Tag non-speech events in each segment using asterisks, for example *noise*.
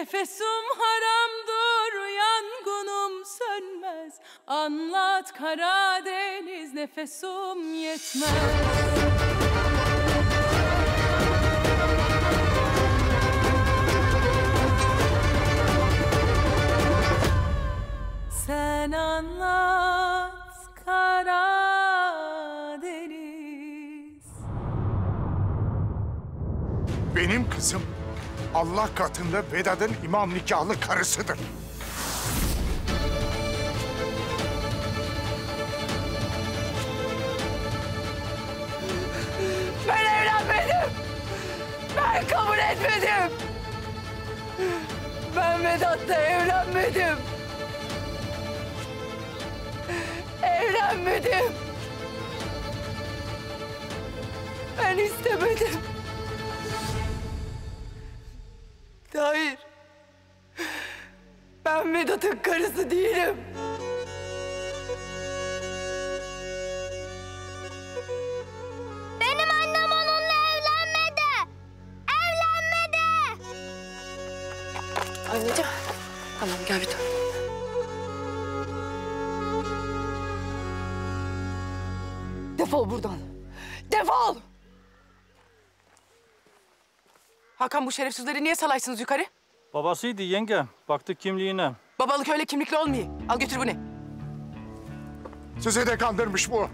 Nefesum haramdır yangınım sönmez. Anlat Karadeniz nefesum yetmez. Sen anlat Karadeniz Benim kızım Allah katında Vedat'ın imam nikahlı karısıdır. Ben evlenmedim. Ben kabul etmedim. Ben Vedat'la evlenmedim. Evlenmedim. Ben istemedim. Hayır. Ben Vedat'ın karısı değilim. Benim annem onunla evlenmedi. Evlenmedi. Anneciğim. Tamam gel bir tane. Defol buradan. Defol! Hakan bu şerefsizleri niye salaysınız yukarı? Babasıydı yenge. Baktık kimliğine. Babalık öyle kimlikli olmuyor. Al götür bunu. Sizi de kandırmış bu.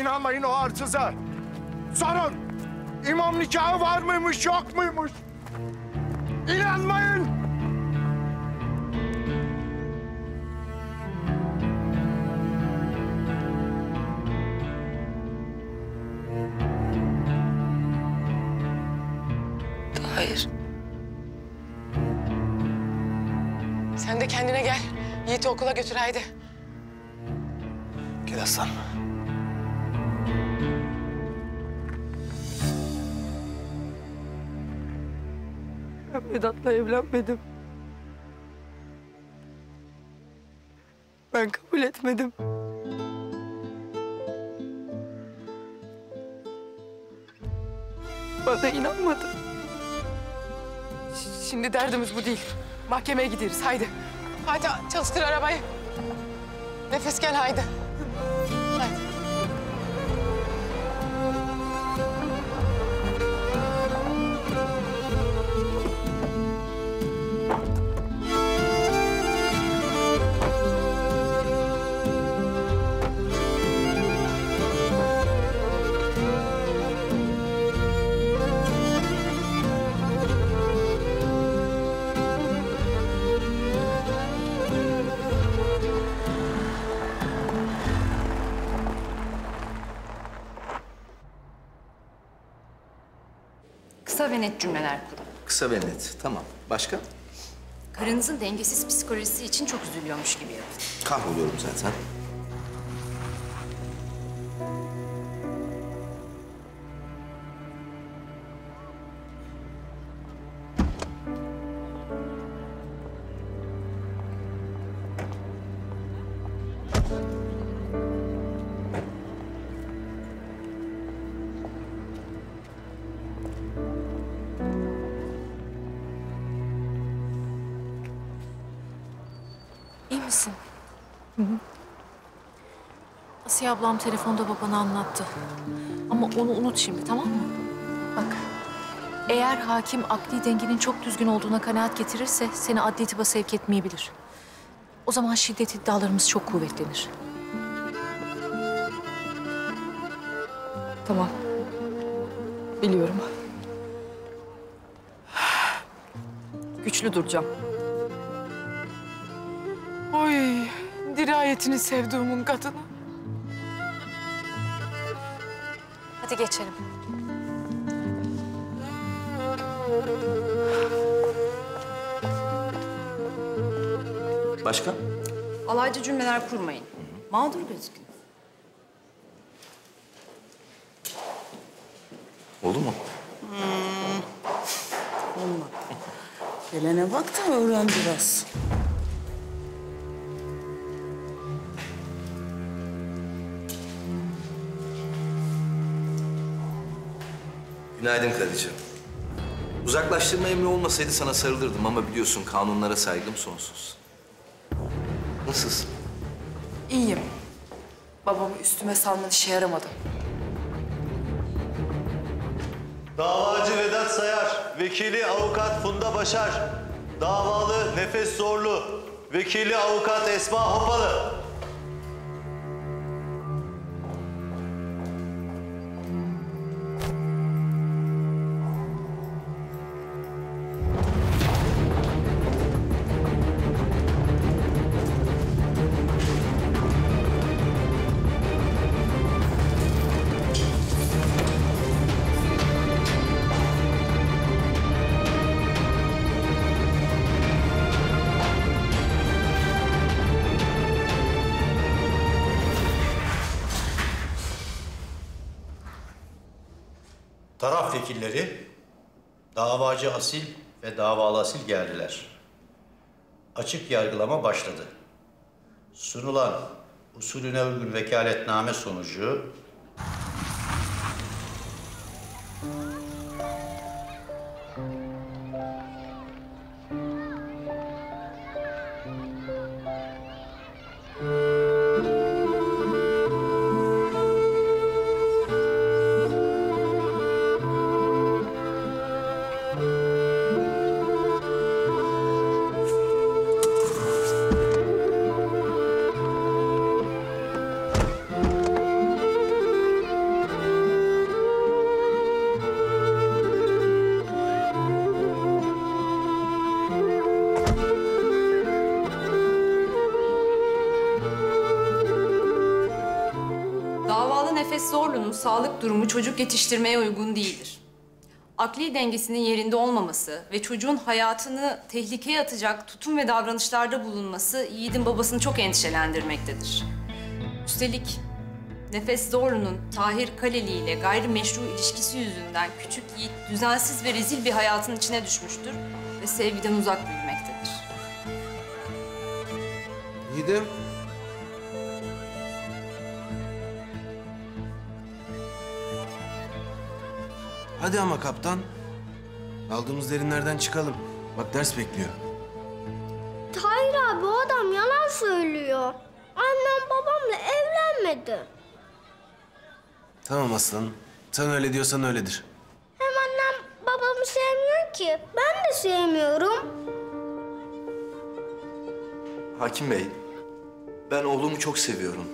İnanmayın o arsıza. Sorun. İmam nikahı var mıymış, yok muymuş? İnanmayın. Hayır. Sen de kendine gel. Yiğit'i okula götür haydi. Gel Aslan. Ben Vedat'la evlenmedim. Ben kabul etmedim. Bana inanmadı. Şimdi derdimiz bu değil. Mahkemeye gideriz haydi. Haydi çalıştır arabayı. Nefes gel haydi. Ve net cümleler kurun. Kısa ve net. Tamam. Başka? Karınızın dengesiz psikolojisi için çok üzülüyormuş gibi yapın. Kahroluyorum zaten. Misin? Asiye ablam telefonda babana anlattı. Ama onu unut şimdi tamam mı? Bak, eğer hakim akli dengenin çok düzgün olduğuna kanaat getirirse seni adli tıba sevk etmeyebilir. O zaman şiddet iddialarımız çok kuvvetlenir. Tamam. Biliyorum. Güçlü duracağım. Dirayetini sevduğumun kadını. Hadi geçelim. Başka? Alaycı cümleler kurmayın. Mağdur gözükün. Oldu mu? Olmadı. Gelene bak da öğren biraz. Günaydın karıcığım. Uzaklaştırma emri olmasaydı sana sarılırdım ama biliyorsun kanunlara saygım sonsuz. Nasılsın? İyiyim. Babamı üstüme salman işe yaramadı. Davacı Vedat Sayar, vekili avukat Funda Başar, davalı Nefes Zorlu, vekili avukat Esma Hopalı. Vekilleri davacı Asil ve davalı Asil geldiler. Açık yargılama başladı. Sunulan usulüne uygun vekaletname sonucu çocuk yetiştirmeye uygun değildir. Akli dengesinin yerinde olmaması ve çocuğun hayatını tehlikeye atacak tutum ve davranışlarda bulunması Yiğit'in babasını çok endişelendirmektedir. Üstelik Nefes Zorlu'nun Tahir Kaleli ile gayrimeşru ilişkisi yüzünden küçük Yiğit düzensiz ve rezil bir hayatın içine düşmüştür ve sevgiden uzak büyümektedir. Yiğidim. Hadi ama kaptan. Aldığımız derinlerden çıkalım. Bak ders bekliyor. Tahir abi o adam yalan söylüyor. Annem babamla evlenmedi. Tamam aslanım. Sen öyle diyorsan öyledir. Hem annem babamı sevmiyor ki. Ben de sevmiyorum. Hakim Bey, ben oğlumu çok seviyorum.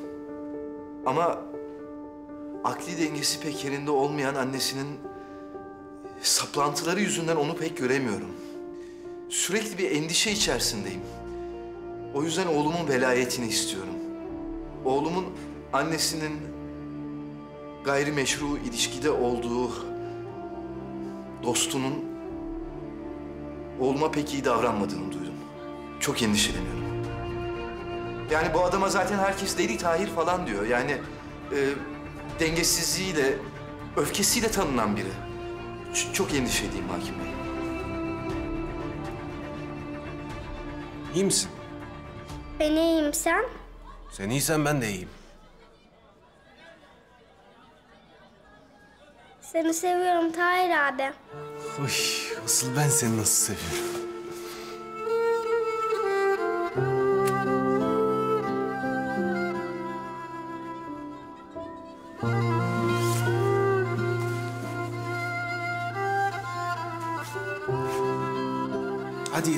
Ama akli dengesi pek yerinde olmayan annesinin saplantıları yüzünden onu pek göremiyorum. Sürekli bir endişe içerisindeyim. O yüzden oğlumun velayetini istiyorum. Oğlumun annesinin gayrimeşru ilişkide olduğu dostunun oğluma pek iyi davranmadığını duydum. Çok endişeleniyorum. Yani bu adama zaten herkes deli Tahir falan diyor. Yani e, dengesizliğiyle, öfkesiyle tanınan biri. Ç- çok endişeliyim hakim bey. İyi misin? Ben iyiyim sen. Sen iyisen ben de iyiyim. Seni seviyorum Tahir abi. Uy, asıl ben seni nasıl seviyorum.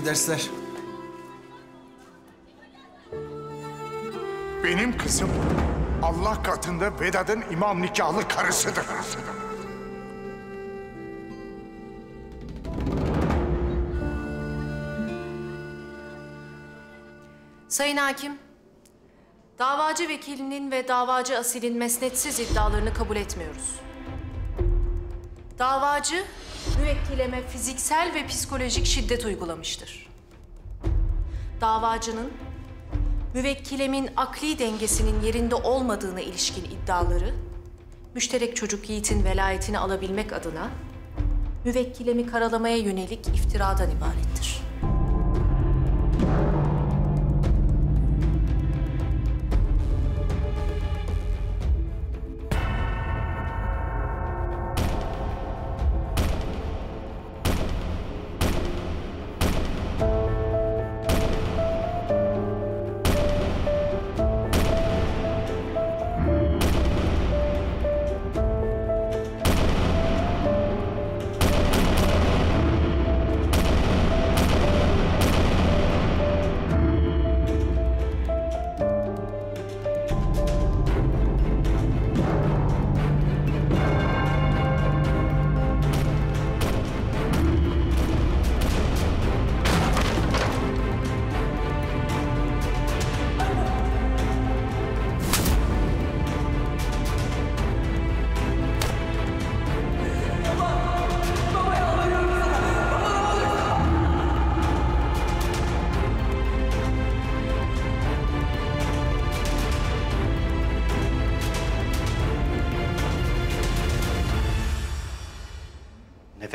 Dersler. Benim kızım Allah katında Vedat'ın imam nikahlı karısıdır. Sayın Hakim, davacı vekilinin ve davacı Asil'in mesnetsiz iddialarını kabul etmiyoruz. Davacı, müvekkileme fiziksel ve psikolojik şiddet uygulamıştır. Davacının, müvekkilemin akli dengesinin yerinde olmadığına ilişkin iddiaları, müşterek çocuk Yiğit'in velayetini alabilmek adına müvekkilemi karalamaya yönelik iftiradan ibarettir.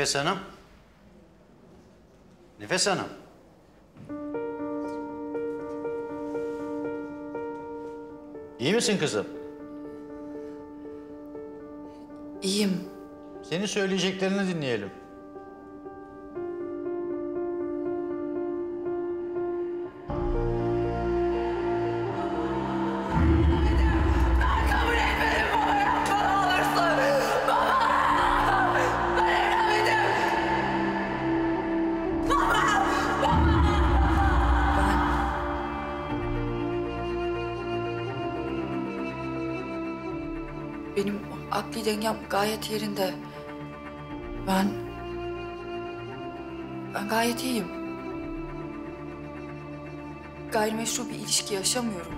Nefes Hanım. Nefes Hanım. İyi misin kızım? İyiyim. Senin söyleyeceklerini dinleyelim. Akli dengem gayet yerinde. Ben... Ben gayet iyiyim. Gayrimeşru bir ilişki yaşamıyorum.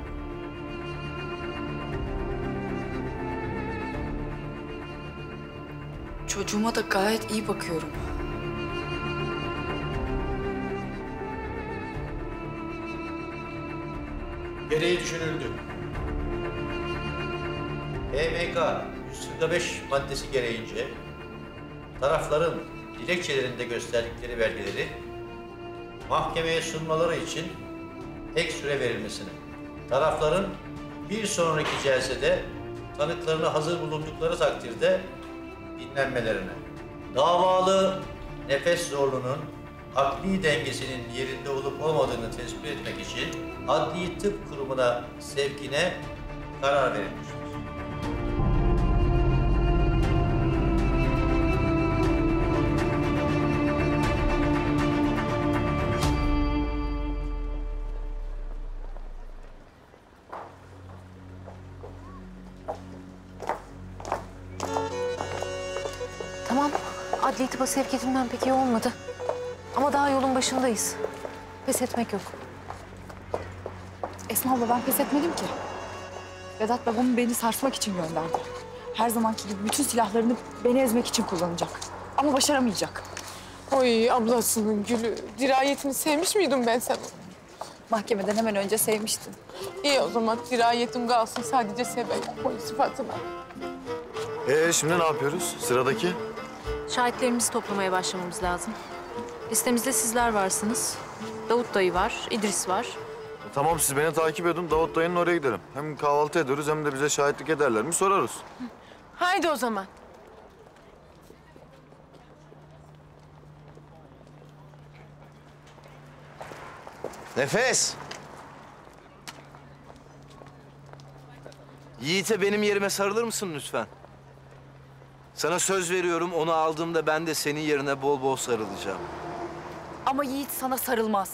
Çocuğuma da gayet iyi bakıyorum. Gereği düşünüldü. HMK 145 maddesi gereğince tarafların dilekçelerinde gösterdikleri belgeleri mahkemeye sunmaları için ek süre verilmesini, tarafların bir sonraki celsede tanıklarını hazır bulundukları takdirde dinlenmelerine, davalı Nefes Zorlu'nun akli dengesinin yerinde olup olmadığını tespit etmek için Adli Tıp Kurumu'na sevkine karar verilmiştir. Tıpa sevk edilmem pek iyi olmadı. Ama daha yolun başındayız. Pes etmek yok. Esma abla ben pes etmedim ki. Vedat babamı beni sarsmak için gönderdi. Her zamanki gibi bütün silahlarını beni ezmek için kullanacak. Ama başaramayacak. Oy ablasının gülü. Dirayetini sevmiş miydim ben seni? Mahkemeden hemen önce sevmiştin. İyi o zaman dirayetim kalsın sadece seveyim. Oy sıfatına. Ee şimdi ne yapıyoruz? Sıradaki? Şahitlerimizi toplamaya başlamamız lazım. Listemizde sizler varsınız. Davut dayı var, İdris var. Tamam siz beni takip edin. Davut dayının oraya gidelim. Hem kahvaltı ediyoruz hem de bize şahitlik ederler mi sorarız. Haydi o zaman. Nefes. Yiğit'e benim yerime sarılır mısın lütfen? Sana söz veriyorum onu aldığımda ben de senin yerine bol bol sarılacağım. Ama Yiğit sana sarılmaz.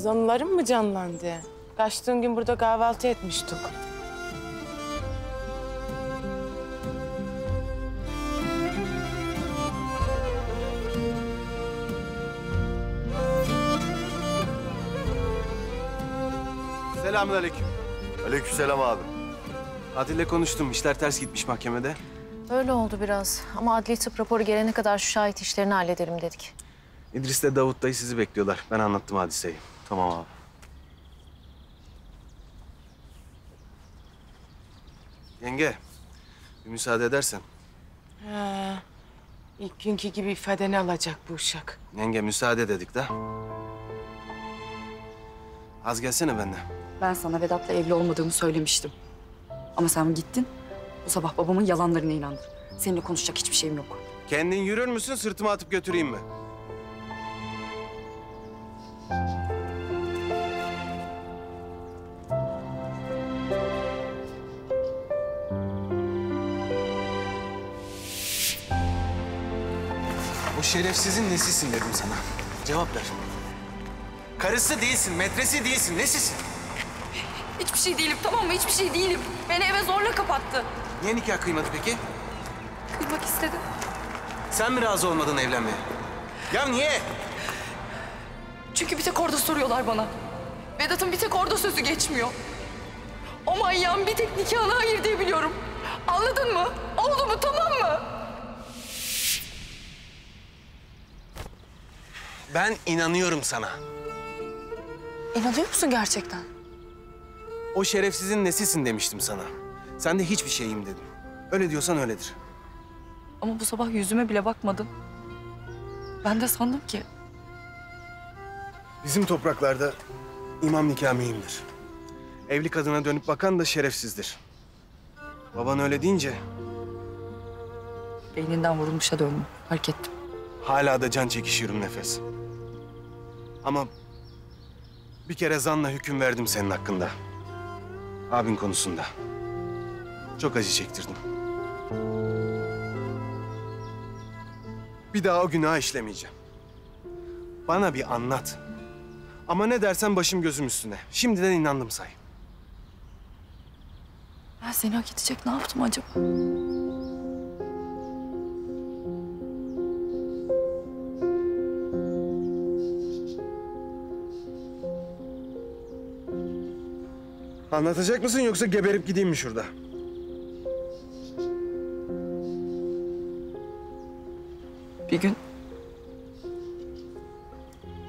Kız anılarım mı canlandı? Kaçtığın gün burada kahvaltı etmiştik. Selamünaleyküm. Aleykümselam abi. Adil'le konuştum. İşler ters gitmiş mahkemede. Öyle oldu biraz. Ama adli tıp raporu gelene kadar şu şahit işlerini halledelim dedik. İdris'le Davut dayı sizi bekliyorlar. Ben anlattım hadiseyi. Tamam abi. Yenge, bir müsaade edersen. Ha, ilk günkü gibi ifadeni alacak bu uşak. Yenge müsaade dedik de. Az gelsene benimle. Ben sana Vedat'la evli olmadığımı söylemiştim. Ama sen gittin. Bu sabah babamın yalanlarına inandım. Seninle konuşacak hiçbir şeyim yok. Kendin yürür müsün sırtıma atıp götüreyim mi? O şerefsizin nesisin dedim sana. Cevap ver. Karısı değilsin, metresi değilsin. Nesisin? Hiçbir şey değilim tamam mı? Hiçbir şey değilim. Beni eve zorla kapattı. Niye nikah kıymadı peki? Kıymak istedi. Sen mi razı olmadın evlenmeye? Ya niye? Çünkü bir tek orada soruyorlar bana. Vedat'ın bir tek orada sözü geçmiyor. O manyağın bir tek nikahına hayır diyebiliyorum. Anladın mı? Oldu mu tamam mı? Ben inanıyorum sana. İnanıyor musun gerçekten? O şerefsizin nesisin demiştim sana. Sen de hiçbir şeyim dedim. Öyle diyorsan öyledir. Ama bu sabah yüzüme bile bakmadın. Ben de sandım ki Bizim topraklarda imam nikahı mühimdir. Evli kadına dönüp bakan da şerefsizdir. Baban öyle deyince beyninden vurulmuşa döndüm. Fark ettim. hala da can çekişiyorum nefes. Ama bir kere zanla hüküm verdim senin hakkında. Abin konusunda. Çok acı çektirdim. Bir daha o günah işlemeyeceğim. Bana bir anlat. Ama ne dersen başım gözüm üstüne. Şimdiden inandım say. Ben seni hak edecek ne yaptım acaba? Anlatacak mısın yoksa geberip gideyim mi şurada? Bir gün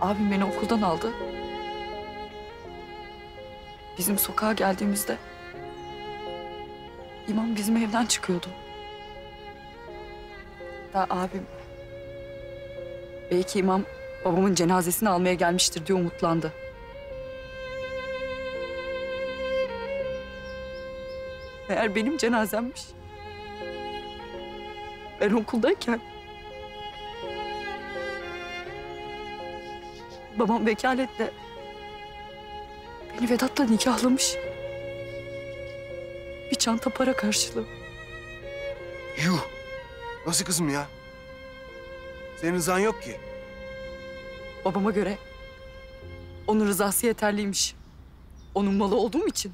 abim beni okuldan aldı. Bizim sokağa geldiğimizde imam bizim evden çıkıyordu. Da abim belki imam babamın cenazesini almaya gelmiştir diye umutlandı. Meğer benim cenazemmiş. Ben okuldayken babam vekaletle beni Vedat'la nikahlamış. Bir çanta para karşılığı. Yuh! Nasıl kızım ya? Senin rızan yok ki. Babama göre onun rızası yeterliymiş. Onun malı olduğum için.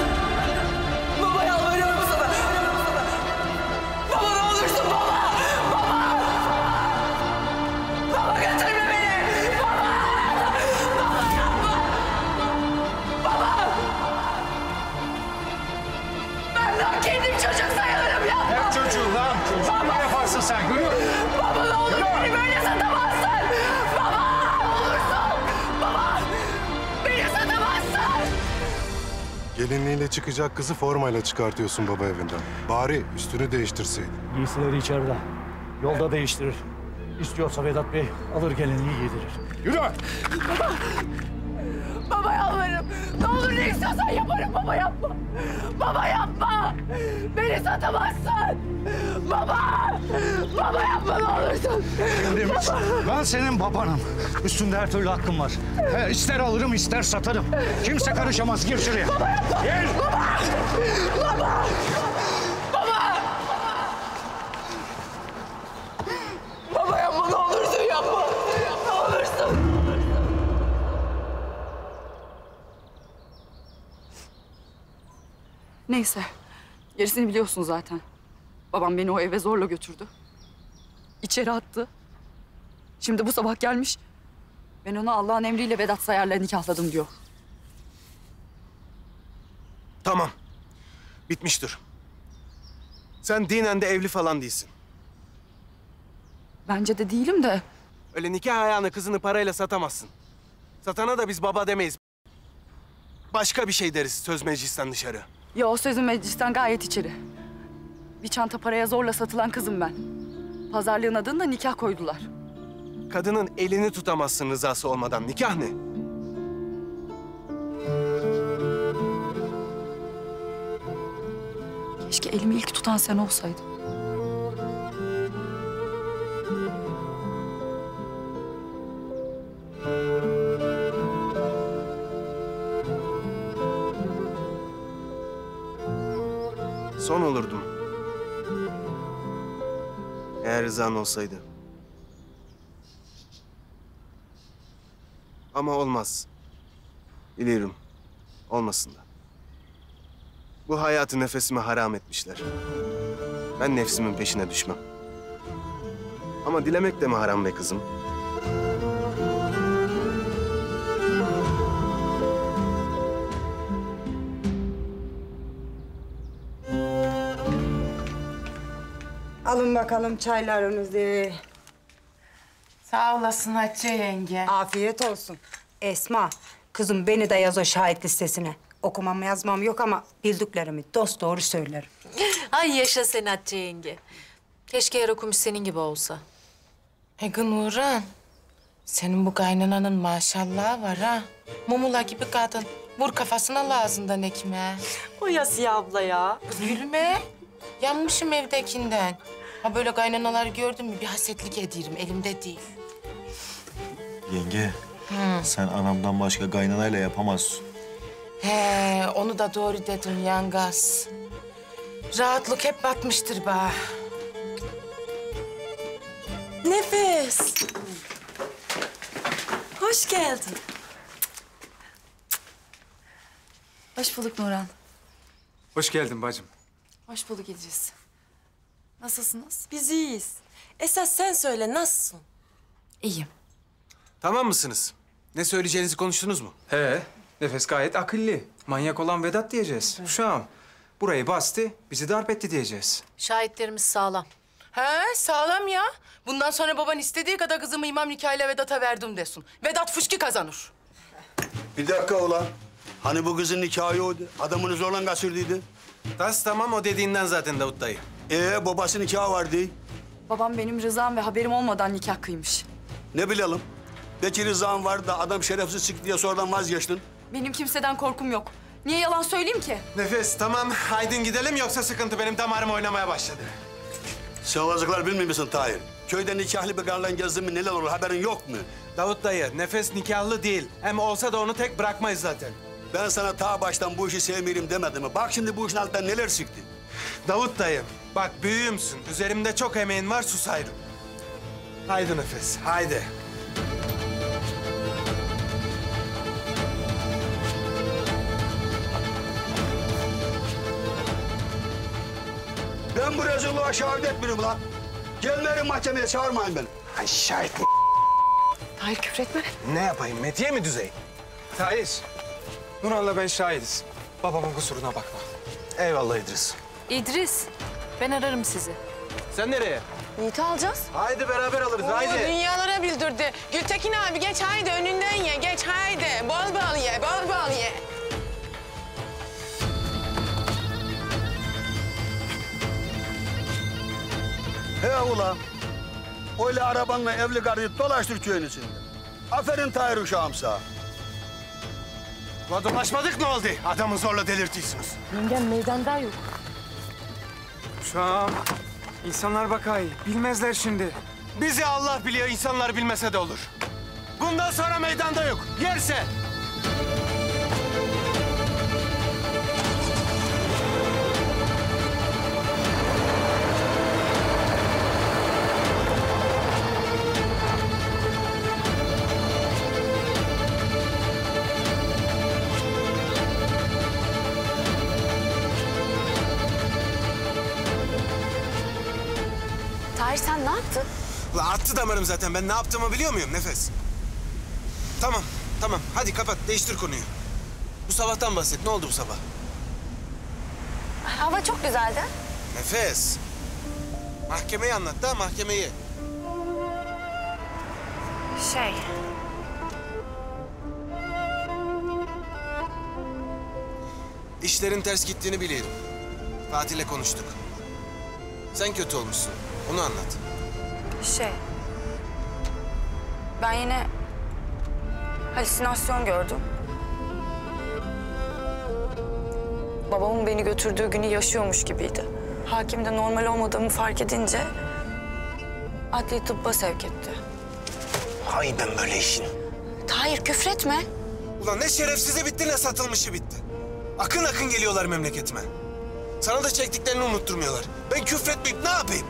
Gelinliğiyle çıkacak kızı formayla çıkartıyorsun baba evinden. Bari üstünü değiştirseydin. Giysileri içeride. Yolda değiştirir. İstiyorsa Vedat Bey alır gelinliği giydirir. Yürü! Baba. Baba yalvarırım. Ne olur ne istiyorsan yaparım baba yapma. Baba yapma. Beni satamazsın. Baba. Baba yapma ne olursun. Şimdi ben senin babanım. Üstünde her türlü hakkım var. He, ister alırım ister satarım. Kimse karışamaz. Gir şuraya. Baba yapma. Gir. Baba. Baba. Baba yapma ne olursun yapma. Ne olursun. Neyse. Gerisini biliyorsun zaten. Babam beni o eve zorla götürdü. İçeri attı. Şimdi bu sabah gelmiş. Ben onu Allah'ın emriyle Vedat Sayar'la nikahladım diyor. Tamam. Bitmiştir. Sen dinen de evli falan değilsin. Bence de değilim de. Öyle nikah ayağını kızını parayla satamazsın. Satana da biz baba demeyiz. Başka bir şey deriz söz meclisten dışarı. Ya o sözün meclisten gayet içeri. Bir çanta paraya zorla satılan kızım ben. Pazarlığın adını da nikah koydular. Kadının elini tutamazsın rızası olmadan. Nikah ne? Keşke elimi ilk tutan sen olsaydın. Son olurdum. Eğer rızan olsaydı. Ama olmaz. Biliyorum. Olmasın da. Bu hayatı nefesime haram etmişler. Ben nefsimin peşine düşmem. Ama dilemek de mi haram be kızım? Alın bakalım çaylarınızı. Sağ olasın Hatice yenge. Afiyet olsun. Esma, kızım beni de yaz o şahit listesine. Okumam yazmam yok ama bildiklerimi dost doğru söylerim. *laughs* Ay yaşa sen Hatice yenge. Keşke her okumuş senin gibi olsa. Ege Nurhan, senin bu kaynananın maşallahı var ha. Mumula gibi kadın. Vur kafasına ağzından ekmeğe. O Yasiye abla ya. Gülme. Yanmışım evdekinden. Ha böyle kaynanalar gördüm mü bir hasetlik ediyorum. Elimde değil. Yenge, sen anamdan başka kaynanayla yapamazsın. He, onu da doğru dedin yangaz. Rahatlık hep batmıştır bana. Nefes. Hoş geldin. Hoş bulduk Nurhan. Hoş geldin bacım. Hoş bulduk İdris. Nasılsınız? Biz iyiyiz. Esas sen söyle nasılsın? İyiyim. Tamam mısınız? Ne söyleyeceğinizi konuştunuz mu? He, nefes gayet akıllı. Manyak olan Vedat diyeceğiz. Uşağım, burayı bastı, bizi darp etti diyeceğiz. Şahitlerimiz sağlam. He sağlam ya. Bundan sonra baban istediği kadar kızımı imam nikahıyla Vedat'a verdim desin. Vedat fışkı kazanır. Bir dakika ulan. Hani bu kızın nikahı oydu. Adamını zorla kaçırdıydı. Tas tamam o dediğinden zaten Davut dayı. Ee babası nikahı vardı. Babam benim rızam ve haberim olmadan nikah kıymış. Ne bilelim? Belki rızan var da adam şerefsiz çıktı diye sonradan vazgeçtin. Benim kimseden korkum yok. Niye yalan söyleyeyim ki? Nefes tamam haydin gidelim yoksa sıkıntı benim damarım oynamaya başladı. Sevazıklar bilmiyor musun Tahir? Köyde nikahlı bir karla gezdin mi neler olur haberin yok mu? Davut dayı nefes nikahlı değil. Hem olsa da onu tek bırakmayız zaten. Ben sana ta baştan bu işi sevmiyorum demedim mi? Bak şimdi bu işin altından neler çıktı. Davut dayı bak büyüğümsün. Üzerimde çok emeğin var sus ayrı. Haydi nefes haydi. Ben bu rezilliğe şahit etmiyorum lan. Gelmeyin mahkemeye çağırmayın beni. Ay şahit mi? Tahir küfretme. Ne yapayım Metiye mi düzey? Tahir, Nurhan'la ben şahidiz. Babamın kusuruna bakma. Eyvallah İdris. İdris, ben ararım sizi. Sen nereye? Yiğit'i alacağız. Haydi beraber alırız Oo, haydi. dünyalara bildirdi. Gültekin abi geç haydi önünden ye geç haydi. Bol bol ye bol bol ye. He ulan. Öyle arabanla evli karıyı dolaştır köyün içinde. Aferin Tahir uşağım sana. La dolaşmadık ne oldu? Adamı zorla delirtiyorsunuz. Yengem meydanda yok. Uşağım, insanlar bakay, bilmezler şimdi. Bizi Allah biliyor, insanlar bilmese de olur. Bundan sonra meydanda yok. Yerse. Damarım zaten. Ben ne yaptığımı biliyor muyum Nefes? Tamam, tamam. Hadi kapat, değiştir konuyu. Bu sabahtan bahset. Ne oldu bu sabah? Hava çok güzeldi. Nefes. Mahkemeyi anlat da mahkemeyi. Şey. İşlerin ters gittiğini biliyorum. Fatih'le konuştuk. Sen kötü olmuşsun. Onu anlat. Şey... Ben yine halüsinasyon gördüm. babamın beni götürdüğü günü yaşıyormuş gibiydi. Hakim de normal olmadığımı fark edince adli tıbba sevk etti. Hay ben böyle işin. Tahir küfretme. Ulan ne şerefsizi bitti ne satılmışı bitti. Akın akın geliyorlar memleketime. Sana da çektiklerini unutturmuyorlar. Ben küfretmeyip ne yapayım?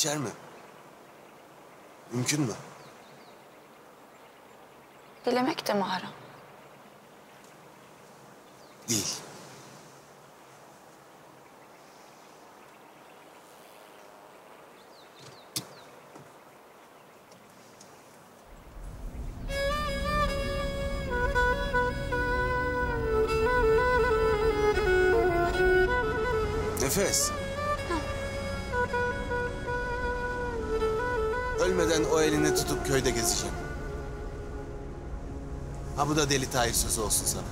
Geçer mi? Mümkün mü? Dilemek de mi haram? Değil. Nefes. O elini tutup köyde gezeceğim. Ha bu da deli Tahir sözü olsun sana.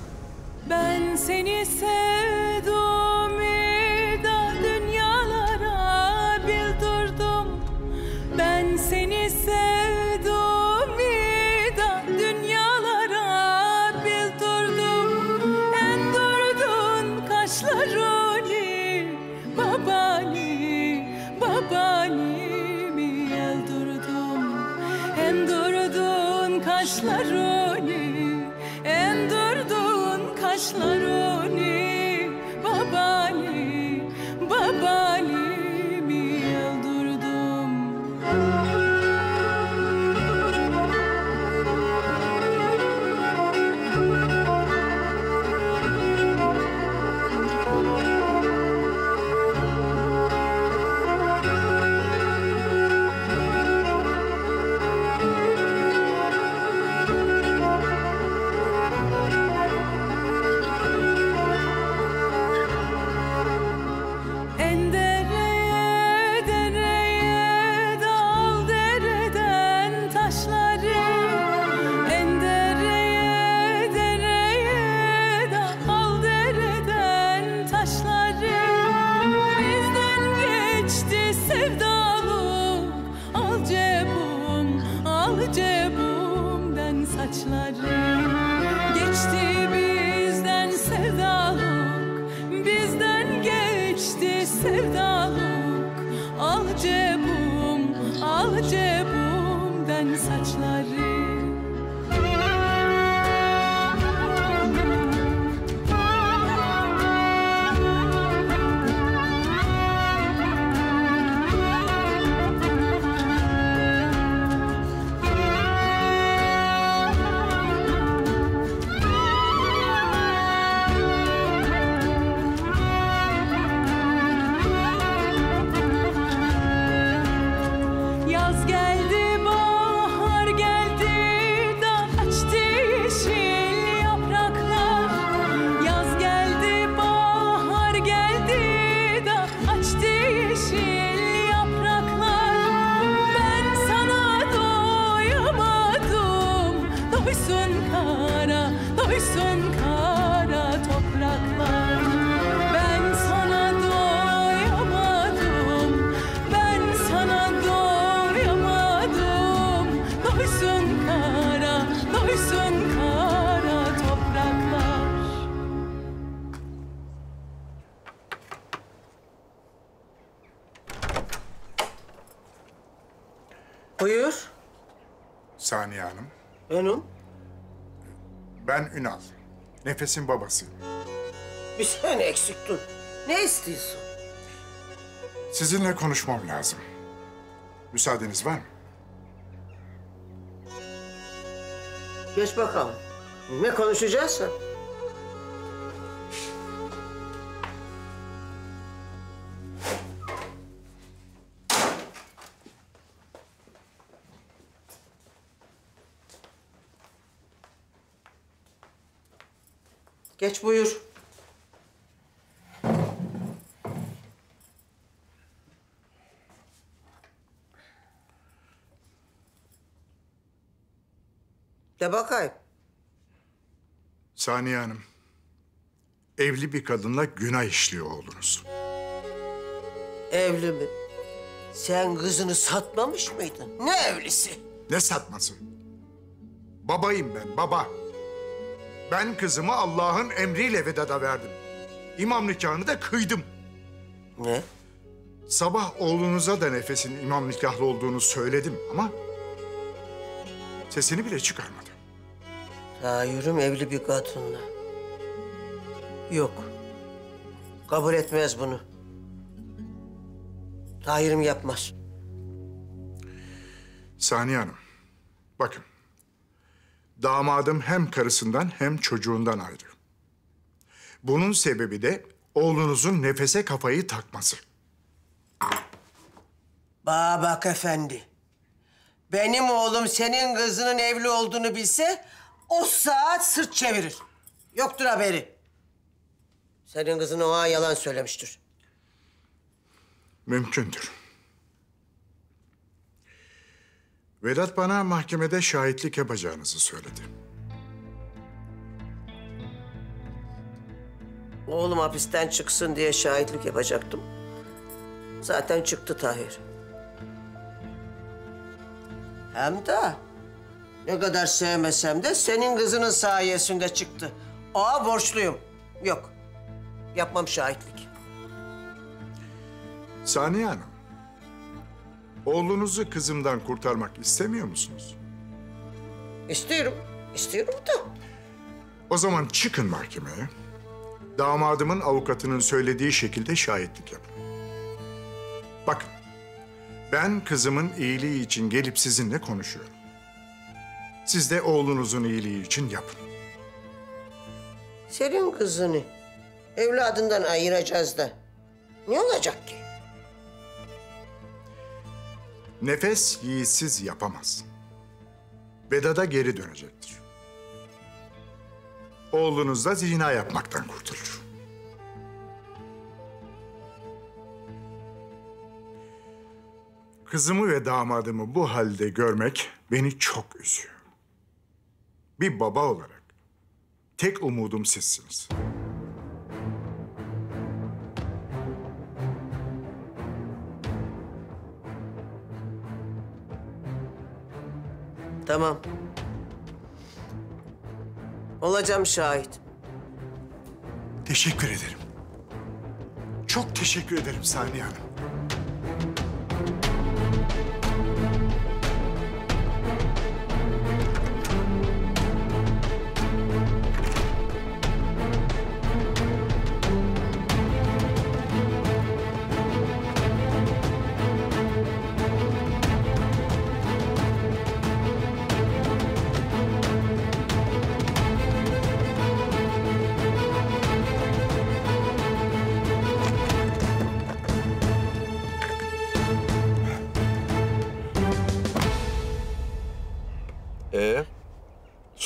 Ben seni sevdim Nefes'in babası. Bir sen eksiktin. Ne istiyorsun? Sizinle konuşmam lazım. Müsaadeniz var mı? Geç bakalım. Ne konuşacaksın? Geç buyur. De bakayım. Saniye Hanım, evli bir kadınla günah işliyor oğlunuz. Evli mi? Sen kızını satmamış mıydın? Ne evlisi? Ne satması? Babayım ben, baba. Ben kızımı Allah'ın emriyle Vedat'a verdim. İmam nikahını da kıydım. Ne? Sabah oğlunuza da Nefes'in imam nikahlı olduğunu söyledim ama... ...sesini bile çıkarmadı. Tahir'im evli bir kadınla. Yok. Kabul etmez bunu. Tahir'im yapmaz. Saniye Hanım, bakın. Damadım hem karısından hem çocuğundan ayrı. Bunun sebebi de oğlunuzun nefese kafayı takması. Bana bak efendi. Benim oğlum senin kızının evli olduğunu bilse o saat sırt çevirir. Yoktur haberi. Senin kızın ona yalan söylemiştir. Mümkündür. Vedat bana mahkemede şahitlik yapacağınızı söyledi. Oğlum hapisten çıksın diye şahitlik yapacaktım. Zaten çıktı Tahir. Hem de ne kadar sevmesem de senin kızının sayesinde çıktı. Oğa borçluyum. Yok, yapmam şahitlik. Saniye Hanım, oğlunuzu kızımdan kurtarmak istemiyor musunuz? İstiyorum, istiyorum da. O zaman çıkın mahkemeye. Damadımın avukatının söylediği şekilde şahitlik yapın. Bakın, ben kızımın iyiliği için gelip sizinle konuşuyorum. Siz de oğlunuzun iyiliği için yapın. Senin kızını evladından ayıracağız da ne olacak ki? Nefes yiğitsiz yapamaz. Vedat'a geri dönecektir. Oğlunuz da zina yapmaktan kurtulur. Kızımı ve damadımı bu halde görmek beni çok üzüyor. Bir baba olarak tek umudum sizsiniz. Tamam. Olacağım şahit. Teşekkür ederim. Çok teşekkür ederim Saniye Hanım.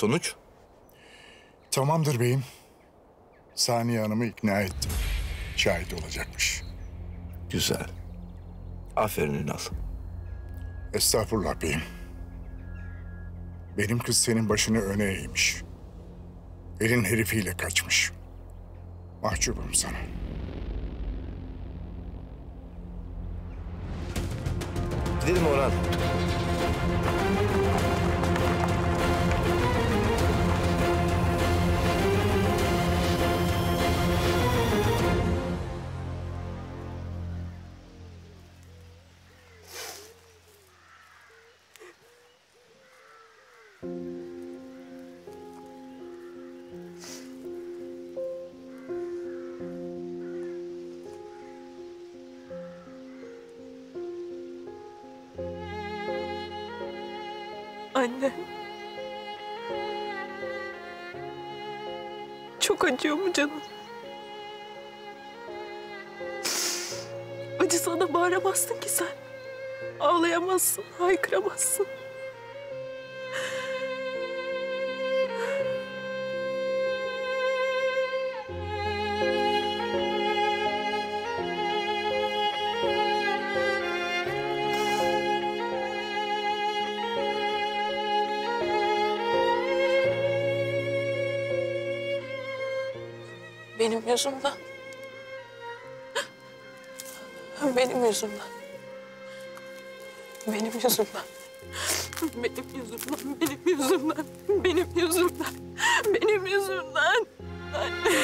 Sonuç? Tamamdır beyim. Saniye Hanım'ı ikna ettim. Şahit olacakmış. Güzel. Aferin Ünal. Estağfurullah beyim. Benim kız senin başını öne eğmiş. Elin herifiyle kaçmış. Mahcubum sana. Gidelim Orhan. Ağlayamazsın ki sen. Ağlayamazsın, haykıramazsın. Benim gözümden Benim yüzümden. Benim yüzümden. Benim yüzümden, benim yüzümden, benim yüzümden, benim yüzümden. Anne.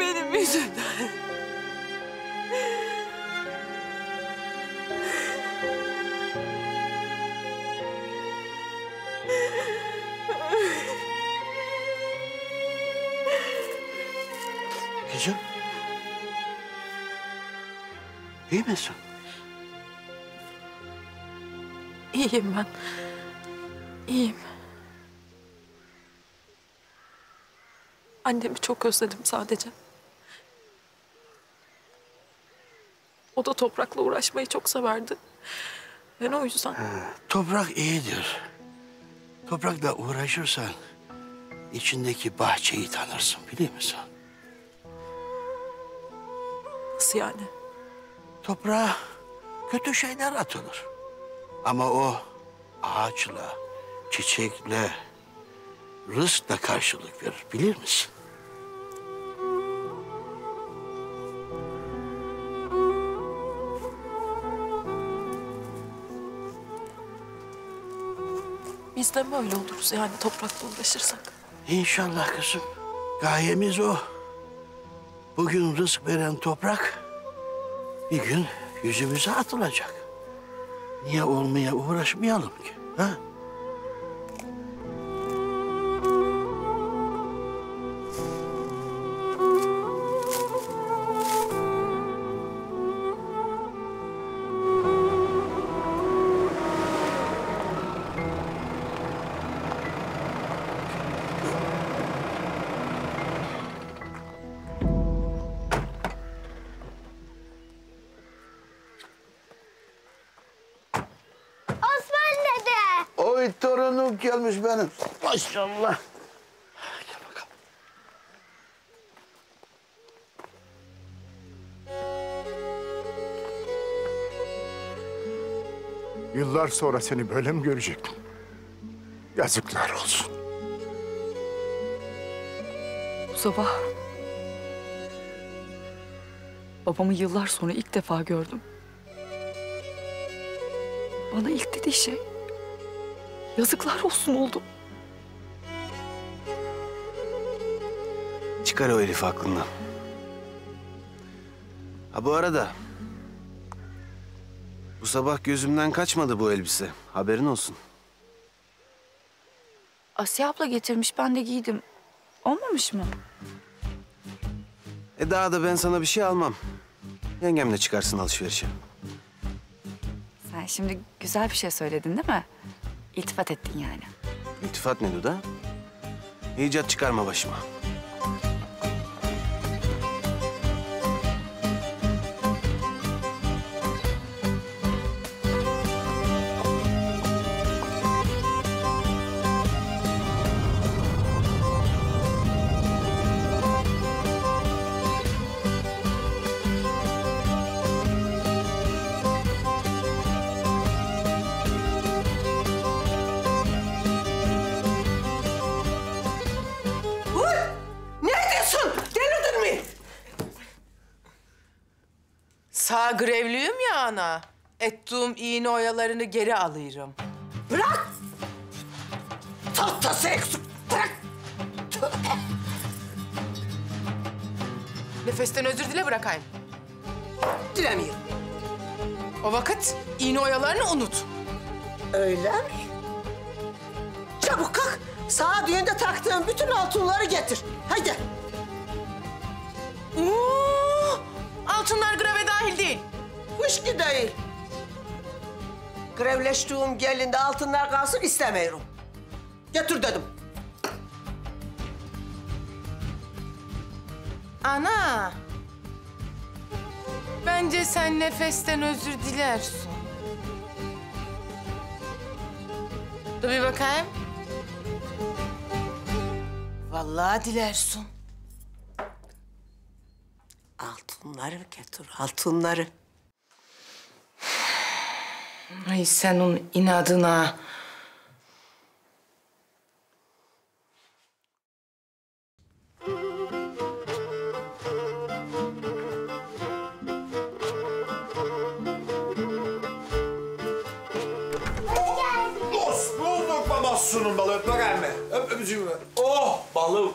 Benim yüzümden. İyi misin? İyiyim ben. İyiyim. Annemi çok özledim sadece. O da toprakla uğraşmayı çok severdi. Ben o yüzden... Toprak iyidir. Toprakla uğraşırsan içindeki bahçeyi tanırsın biliyor musun? Nasıl yani? Toprağa kötü şeyler atılır. Ama o ağaçla, çiçekle, rızkla karşılık verir bilir misin? Biz de mi öyle oluruz yani toprakla uğraşırsak? İnşallah kızım. Gayemiz o. Bugün rızk veren toprak bir gün yüzümüze atılacak. Niye olmaya uğraşmayalım ki? Ha? Maşallah. Yıllar sonra seni böyle mi görecektim? Yazıklar olsun. Bu sabah babamı yıllar sonra ilk defa gördüm. Bana ilk dediği şey yazıklar olsun oldu. Çıkar o Elif aklından. Ha bu arada... Bu sabah gözümden kaçmadı bu elbise. Haberin olsun. Asiye abla getirmiş ben de giydim. Olmamış mı? E daha da ben sana bir şey almam. Yengemle çıkarsın alışverişe. Sen şimdi güzel bir şey söyledin değil mi? İltifat ettin yani. İltifat ne Duda? İcat çıkarma başıma. İğne oyalarını geri alıyorum. Bırak! Tahtası eksik. Bırak! Nefesten özür dile bırakayım. Dilemiyorum. O vakit iğne oyalarını unut. Öyle mi? Çabuk kalk. Sağ düğünde taktığın bütün altınları getir. Haydi. Oo, altınlar greve dahil değil. Ki değil. Grevleştiğim gelinde altınlar kalsın istemiyorum. Getir dedim. Ana. Bence sen nefesten özür dilersin. Dur bir bakayım. Vallahi dilersin. Altınları getir, altınları. Ay sen onun inadına. Dost bulduk baba sunum balı öpme gelme. Öp öpücüğümü ver. Oh balım.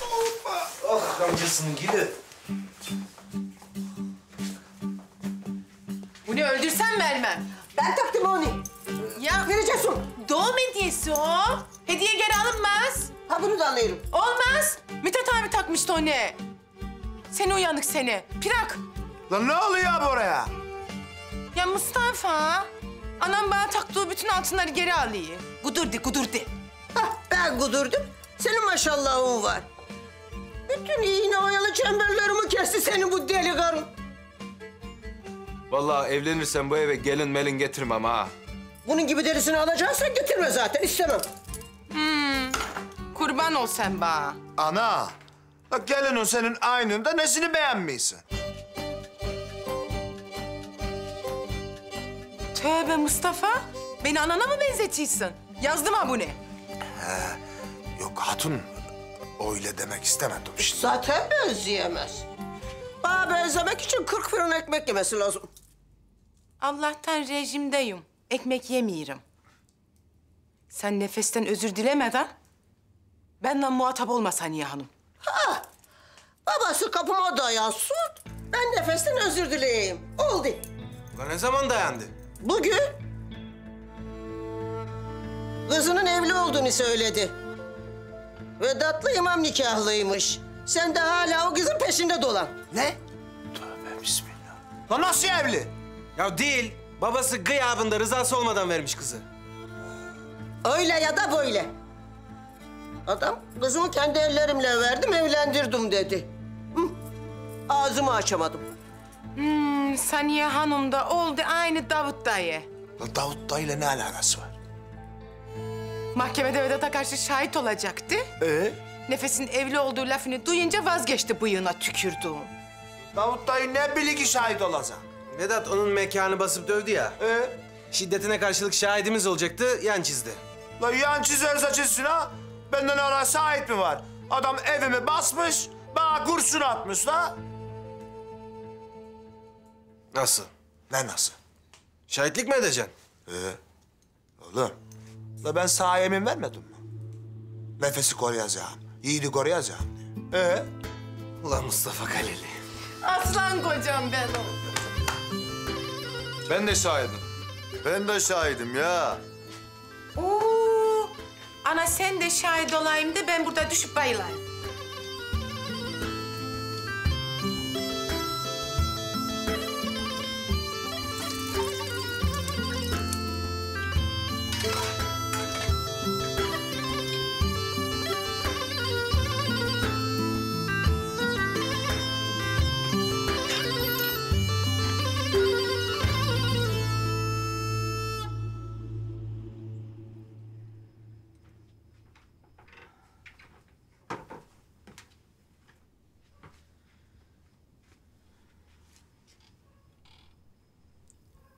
Hoppa. Oh amcasının gidi. Bunu öldürsem vermem. Ben taktım onu. Ya vereceksin. Doğum hediyesi o. Hediye geri alınmaz. Ha bunu da alıyorum. Olmaz. Mithat abi takmıştı onu. Seni uyanık seni. Pirak. Lan ne oluyor buraya? Ya Mustafa. Anam bana taktığı bütün altınları geri alıyor. Gudurdu, gudurdu. Hah, ben gudurdum. Senin maşallahın var. Bütün iğne oyalı çemberlerimi kesti senin bu deli karın. Vallahi evlenirsen bu eve gelin melin getirmem ha. Bunun gibi derisini alacaksan getirme zaten istemem. Hmm. Kurban ol sen bana. Ana. Bak gelinin senin aynında nesini beğenmiyorsun? Tövbe Mustafa. Beni anana mı benzetiyorsun? Yazdım ha bu ne? Yok hatun. Öyle demek istemedim işte. Zaten benzeyemez. Bana benzemek için 40 fırın ekmek yemesi lazım. Allah'tan rejimdeyim. Ekmek yemiyorum. Sen nefesten özür dilemeden benden muhatap olma Saniye Hanım. Ha, babası kapıma dayansın. Ben nefesten özür dileyeyim. Oldu. Lan ne zaman dayandı? Bugün kızının evli olduğunu söyledi. Vedat'la imam nikahlıymış. Sen de hala o kızın peşinde dolan. Ne? Tövbe bismillah. Lan nasıl evli? Ya değil. Babası gıyabında rızası olmadan vermiş kızı. Öyle ya da böyle. Adam kızımı kendi ellerimle verdim, evlendirdim dedi. Hı. Ağzımı açamadım. Hmm, Saniye Hanım da oldu aynı Davut dayı. Lan Davut dayıyla ne alakası var? Mahkemede Vedat'a karşı şahit olacaktı. Ee? Nefes'in evli olduğu lafını duyunca vazgeçti bıyığına tükürdü. Davut dayı ne bileyim ki şahit olacak? Vedat onun mekanı basıp dövdü ya. Ee? Şiddetine karşılık şahidimiz olacaktı, yan çizdi. Lan yan çizerse çizsin ha. Benden ona şahit mi var? Adam evimi basmış, bana kurşun atmış la. Nasıl? Ne nasıl? Şahitlik mi edeceksin? Ee, oğlum, la ben sana yemin vermedim mi? Nefesi koruyacağım, yiğidi koruyacağım diye. Ee? Ulan Mustafa Kaleli. Aslan kocam ben oldum. Ben de şahidim. Ben de şahidim ya. Oo, ana sen de şahit olayım da ben burada düşüp bayılayım.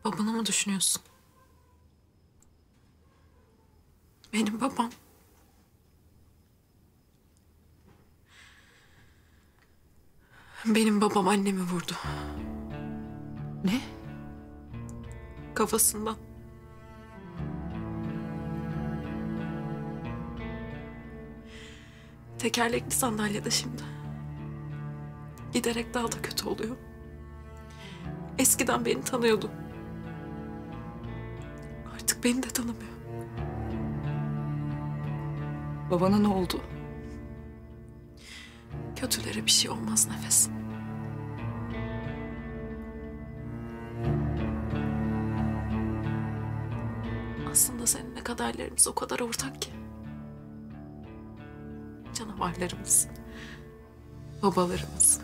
Babanı mı düşünüyorsun? Benim babam. Benim babam annemi vurdu. Ne? Kafasından. Tekerlekli sandalyede şimdi. Giderek daha da kötü oluyor. Eskiden beni tanıyordu. Beni de tanımıyor. Babana ne oldu? Kötülere bir şey olmaz Nefes. Aslında seninle kaderlerimiz o kadar ortak ki. Canavarlarımız. Babalarımız.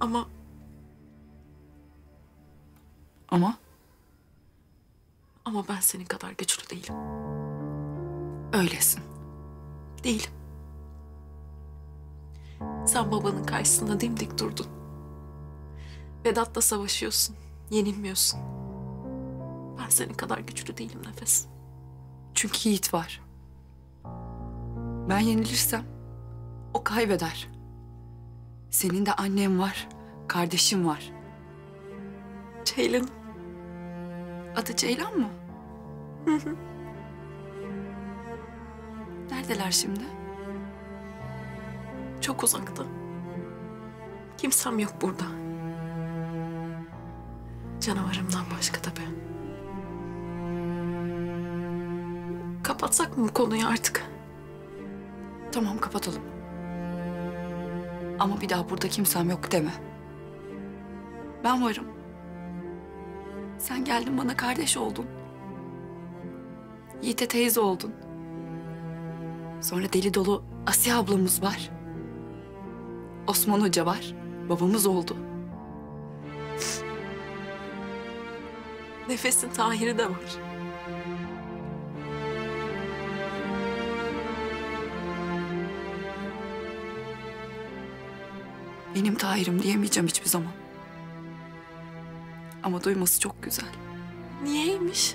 Ama Ama ama ben senin kadar güçlü değilim. öylesin. Değilim. Sen babanın karşısında dimdik durdun. Vedat'la savaşıyorsun. Yenilmiyorsun. Ben senin kadar güçlü değilim Nefes. Çünkü Yiğit var. Ben yenilirsem o kaybeder. Senin de annen var, kardeşin var. Ceylan. Adı Ceylan mı? Neredeler şimdi? Çok uzakta. Kimsem yok burada. Canavarımdan başka tabii. Kapatsak mı bu konuyu artık? Tamam kapatalım. Ama bir daha burada kimsem yok deme. Ben varım. Sen geldin bana kardeş oldun. Yiğit'e teyze oldun. Sonra deli dolu Asiye ablamız var. Osman Hoca var. Babamız oldu. *laughs* Nefesin Tahir'i de var. Benim Tahir'im diyemeyeceğim hiçbir zaman. Ama duyması çok güzel. Niyeymiş?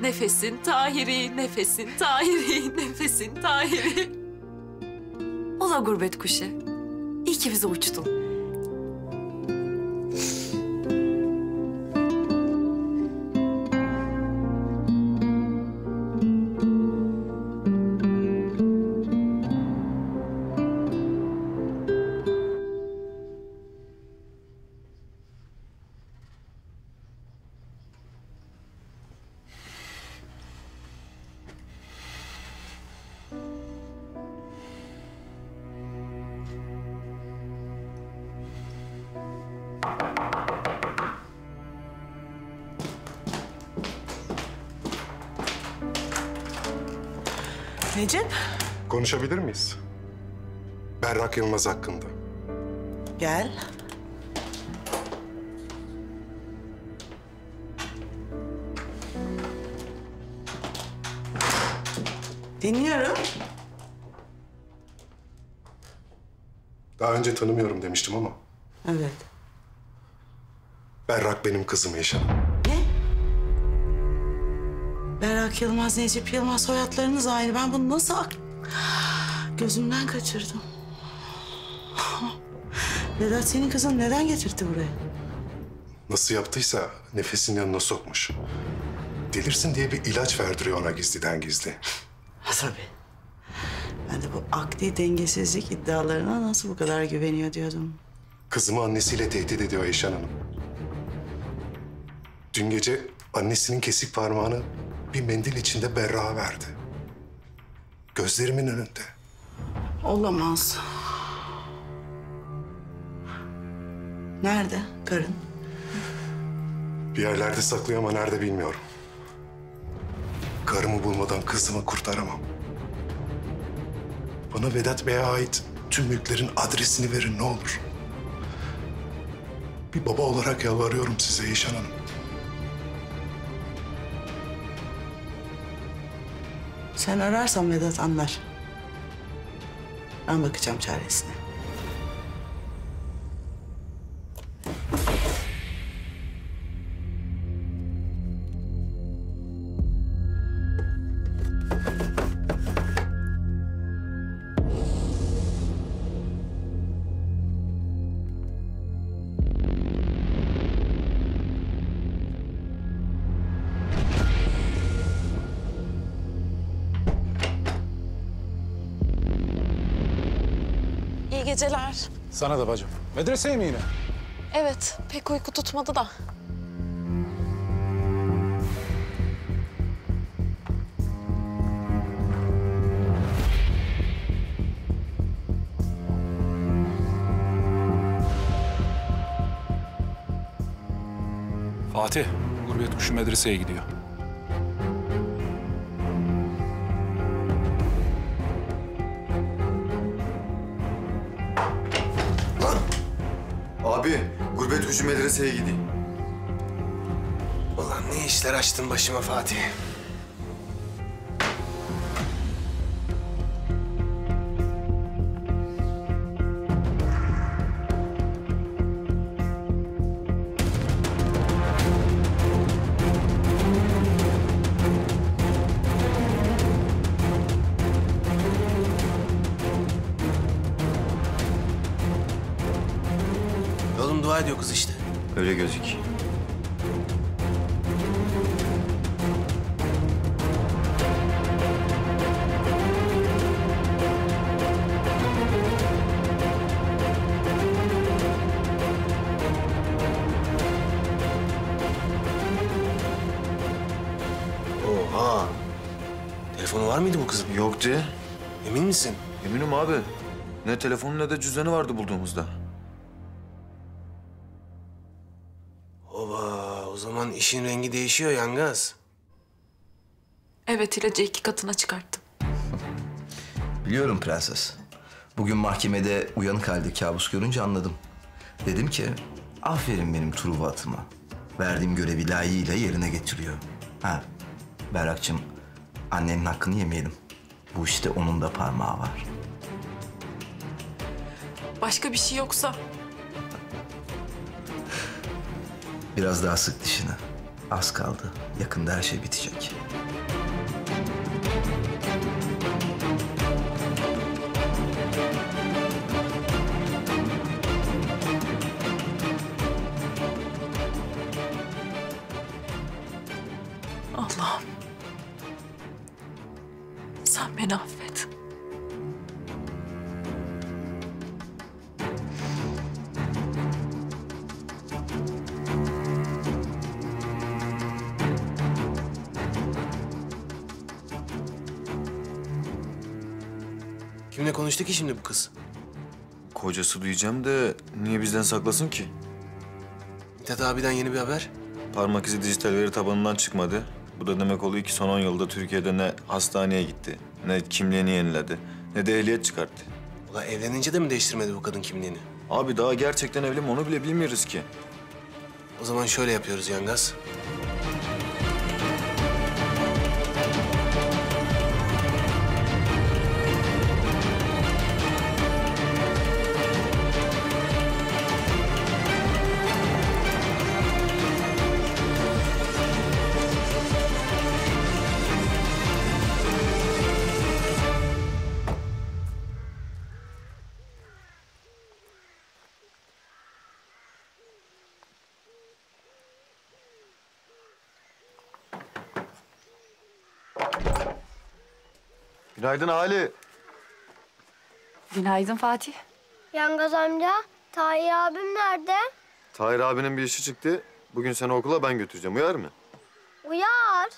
Nefesin Tahir'i, nefesin Tahir'i, *laughs* nefesin Tahir'i. Ola gurbet kuşu. İyi ki bize uçtun. Konuşabilir miyiz? Berrak Yılmaz hakkında. gel. Dinliyorum. Daha önce tanımıyorum demiştim ama Evet. Berrak benim kızım Yaşar. Berrak Yılmaz, Necip Yılmaz soyadlarınız aynı. Ben bunu nasıl gözümden kaçırdım? Vedat senin kızın neden getirdi buraya? Nasıl yaptıysa nefesin yanına sokmuş. Delirsin diye bir ilaç verdiriyor ona gizliden gizli. Ha, tabii. Ben de bu akli dengesizlik iddialarına nasıl bu kadar güveniyor diyordum. Kızımı annesiyle tehdit ediyor Eşan Hanım. Dün gece annesinin kesik parmağını bir mendil içinde Berrak'a verdi. Gözlerimin önünde. Olamaz. Nerede karın? Bir yerlerde saklıyor ama nerede bilmiyorum. Karımı bulmadan kızımı kurtaramam. Bana Vedat Bey'e ait tüm mülklerin adresini verin ne olur. Bir baba olarak yalvarıyorum size Yeşan Hanım. Sen ararsan Vedat anlar. Ben bakacağım çaresine. Sana da bacım. Medreseye mi yine? Evet, pek uyku tutmadı da. Fatih, gurbet kuşu medreseye gidiyor. Medreseye gidiyor. Ulan ne işler açtın başıma Fatih. Telefonu ne de cüzdanı vardı bulduğumuzda. Oba o zaman işin rengi değişiyor yangaz. Evet ilacı iki katına çıkarttım. *laughs* Biliyorum prenses. Bugün mahkemede uyanık halde kabus görünce anladım. Dedim ki, aferin benim Truva atıma. Verdiğim görevi layığıyla yerine getiriyor. Ha, Berrak'cığım, annenin hakkını yemeyelim. Bu işte onun da parmağı var. Başka bir şey yoksa Biraz daha sık dişini. Az kaldı. Yakında her şey bitecek. Kocası duyacağım da niye bizden saklasın ki? Mithat abiden yeni bir haber. Parmak izi dijital veri tabanından çıkmadı. Bu da demek oluyor ki son 10 yılda Türkiye'de ne hastaneye gitti, ne kimliğini yeniledi, ne de ehliyet çıkarttı. Ula evlenince de mi değiştirmedi bu kadın kimliğini? Abi daha gerçekten evli mi onu bile bilmiyoruz ki. O zaman şöyle yapıyoruz Yangaz. Günaydın Ali. Günaydın Fatih. Yangaz amca, Tahir abim nerede? Tahir abinin bir işi çıktı. Bugün seni okula ben götüreceğim. Uyar mı? Uyar.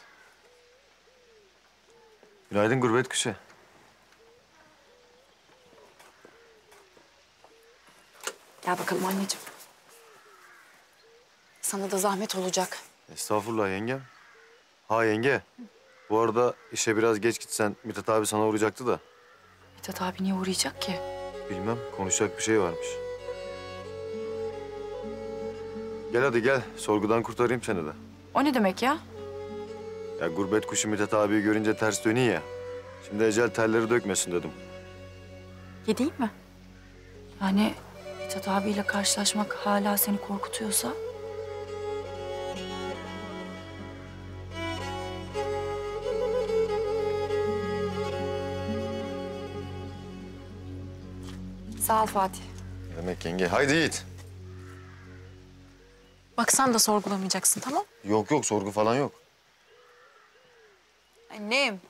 Günaydın gurbet kuşu. Gel bakalım anneciğim. Sana da zahmet olacak. Estağfurullah yengem. Ha yenge. Bu arada işe biraz geç gitsen Mithat abi sana uğrayacaktı da. Mithat abi niye uğrayacak ki? Bilmem konuşacak bir şey varmış. Gel hadi gel. Sorgudan kurtarayım seni de. O ne demek ya? Ya gurbet kuşu Mithat abiyi görünce ters dönüyor ya. Şimdi ecel telleri dökmesin dedim. Gideyim mi? Yani Mithat abiyle karşılaşmak hala seni korkutuyorsa... Sağ ol Fatih. Ne demek yenge? Haydi Yiğit. Bak sen de sorgulamayacaksın tamam? Yok yok sorgu falan yok. Annem.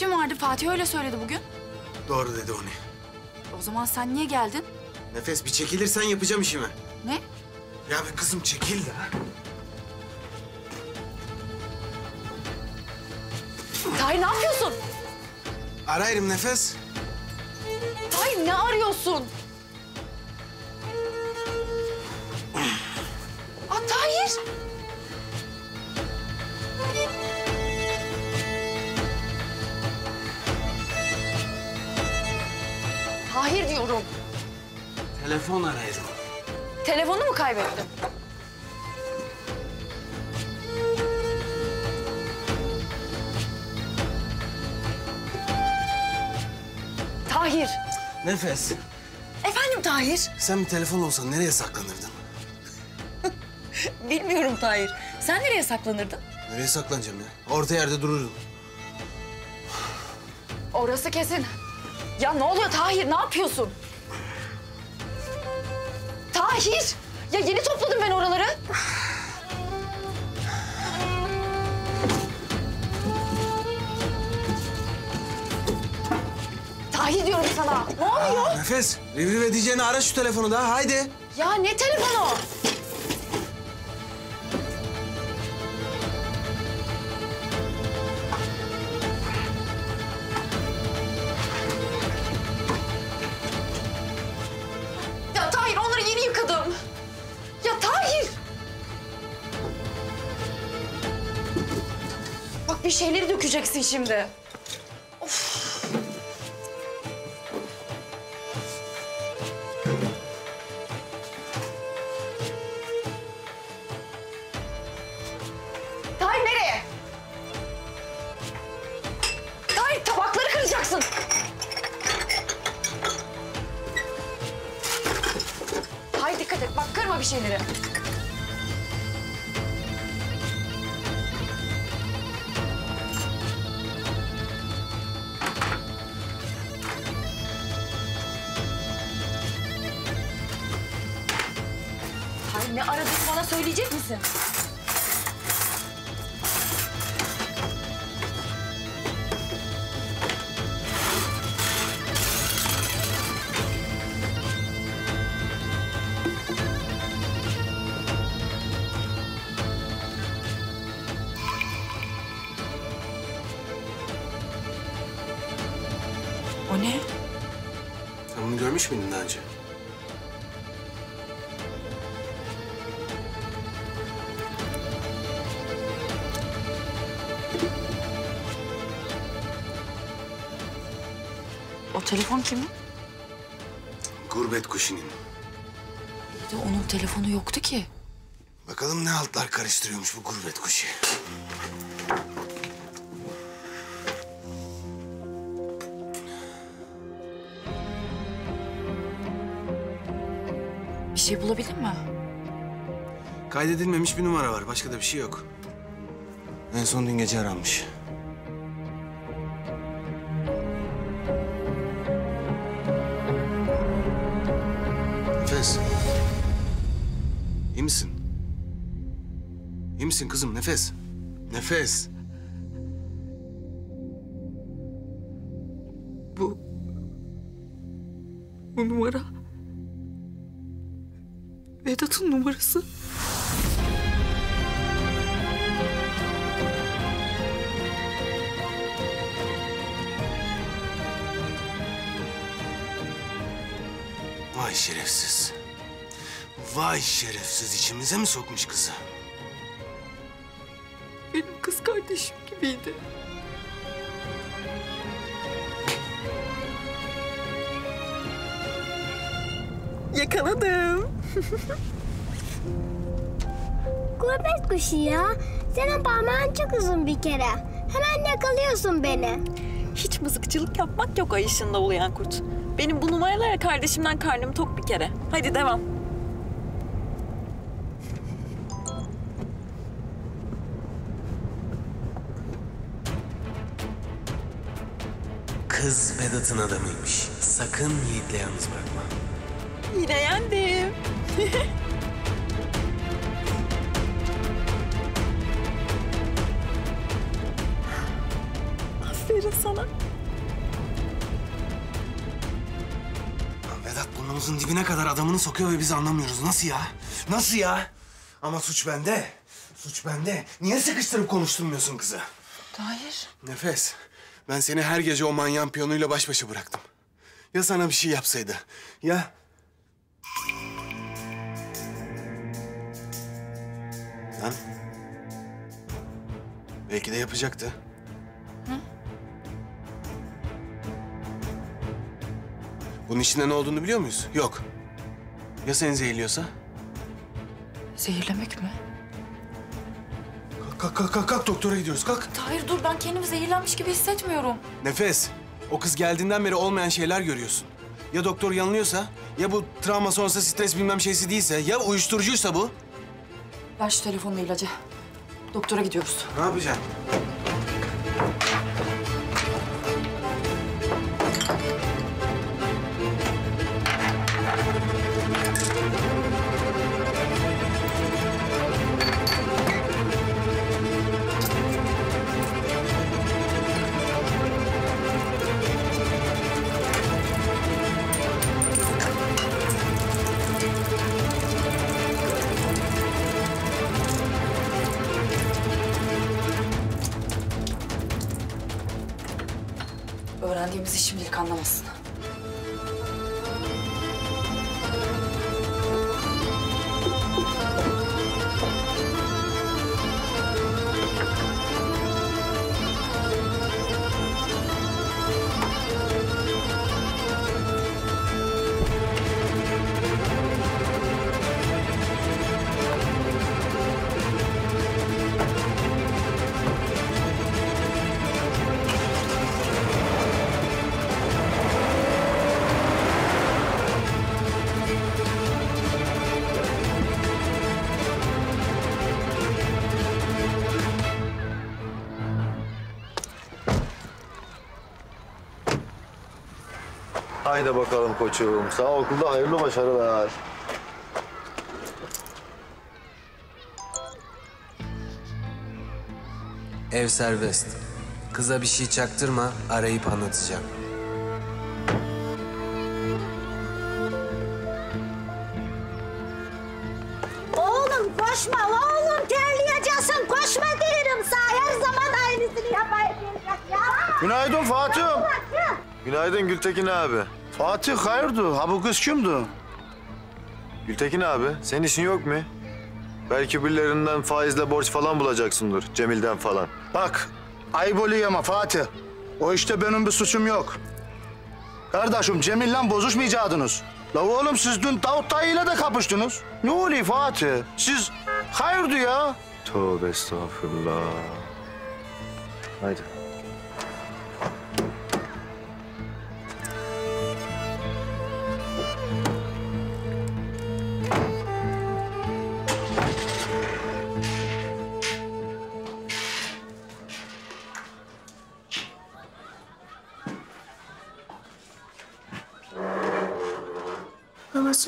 İşin vardı Fatih öyle söyledi bugün. Doğru dedi onu. O zaman sen niye geldin? Nefes bir çekilirsen yapacağım işimi. Ne? Ya bir kızım çekil de. Tahir ne yapıyorsun? Arayırım nefes. Tahir ne arıyorsun? telefon arıyorum. Telefonu mu kaybettin? Tahir. Nefes. Efendim Tahir? Sen bir telefon olsan nereye saklanırdın? *laughs* Bilmiyorum Tahir. Sen nereye saklanırdın? Nereye saklanacağım ya? Orta yerde dururdum. Orası kesin. Ya ne oluyor Tahir? Ne yapıyorsun? Tahir! Ya yeni topladım ben oraları. Tahir diyorum sana. Ne oluyor? Nefes, rivriv edeceğini ara şu telefonu da. Haydi. Ya ne telefonu? Şeyleri dökeceksin şimdi. Karıştırıyormuş bu gurbet kuşu. Bir şey bulabildin mi? Kaydedilmemiş bir numara var. Başka da bir şey yok. En son dün gece aranmış. Nefes. İyi misin? İyi misin kızım? Nefes. Nefes. Bu... Bu numara... Vedat'ın numarası. Vay şerefsiz. Vay şerefsiz. içimize mi sokmuş kızı? Kardeşim gibiydi. Yakaladım. *laughs* Gurbet kuşu ya. Senin parmağın çok uzun bir kere. Hemen yakalıyorsun beni. Hiç mızıkçılık yapmak yok ay ışığında ulayan kurt. Benim bu numaralara kardeşimden karnım tok bir kere. Hadi devam. Vedat'ın adamıymış. Sakın Yiğit'le yalnız bırakma. Yine yendim. *laughs* Aferin sana. Lan Vedat burnumuzun dibine kadar adamını sokuyor ve biz anlamıyoruz. Nasıl ya? Nasıl ya? Ama suç bende. Suç bende. Niye sıkıştırıp konuşturmuyorsun kızı? Tahir. Nefes. Ben seni her gece o manyan piyonuyla baş başa bıraktım. Ya sana bir şey yapsaydı? Ya... Lan. Belki de yapacaktı. Hı? Bunun içinde ne olduğunu biliyor muyuz? Yok. Ya seni zehirliyorsa? Zehirlemek mi? Kalk kalk kalk kalk doktora gidiyoruz kalk. Tahir dur ben kendimi zehirlenmiş gibi hissetmiyorum. Nefes. O kız geldiğinden beri olmayan şeyler görüyorsun. Ya doktor yanılıyorsa, ya bu travma sonrası stres bilmem şeysi değilse, ya uyuşturucuysa bu. Ver şu telefonla ilacı. Doktora gidiyoruz. Ne yapacaksın? Haydi bakalım koçum. Sağ okulda hayırlı başarılar. Ev serbest. Kıza bir şey çaktırma, arayıp anlatacağım. Oğlum koşma oğlum terleyeceksin koşma derim sana her zaman aynısını yapayım ya. Günaydın Fatih. Günaydın Gültekin abi. Fatih hayırdır? Ha bu kız kimdi? Gültekin abi, senin işin yok mu? Belki birilerinden faizle borç falan bulacaksındır. Cemil'den falan. Bak, ayıp oluyor ama Fatih. O işte benim bir suçum yok. Kardeşim Cemil'le bozuşmayacaktınız. La oğlum siz dün Davut Dayı ile de kapıştınız. Ne oluyor Fatih? Siz hayırdır ya? Tövbe estağfurullah. Haydi.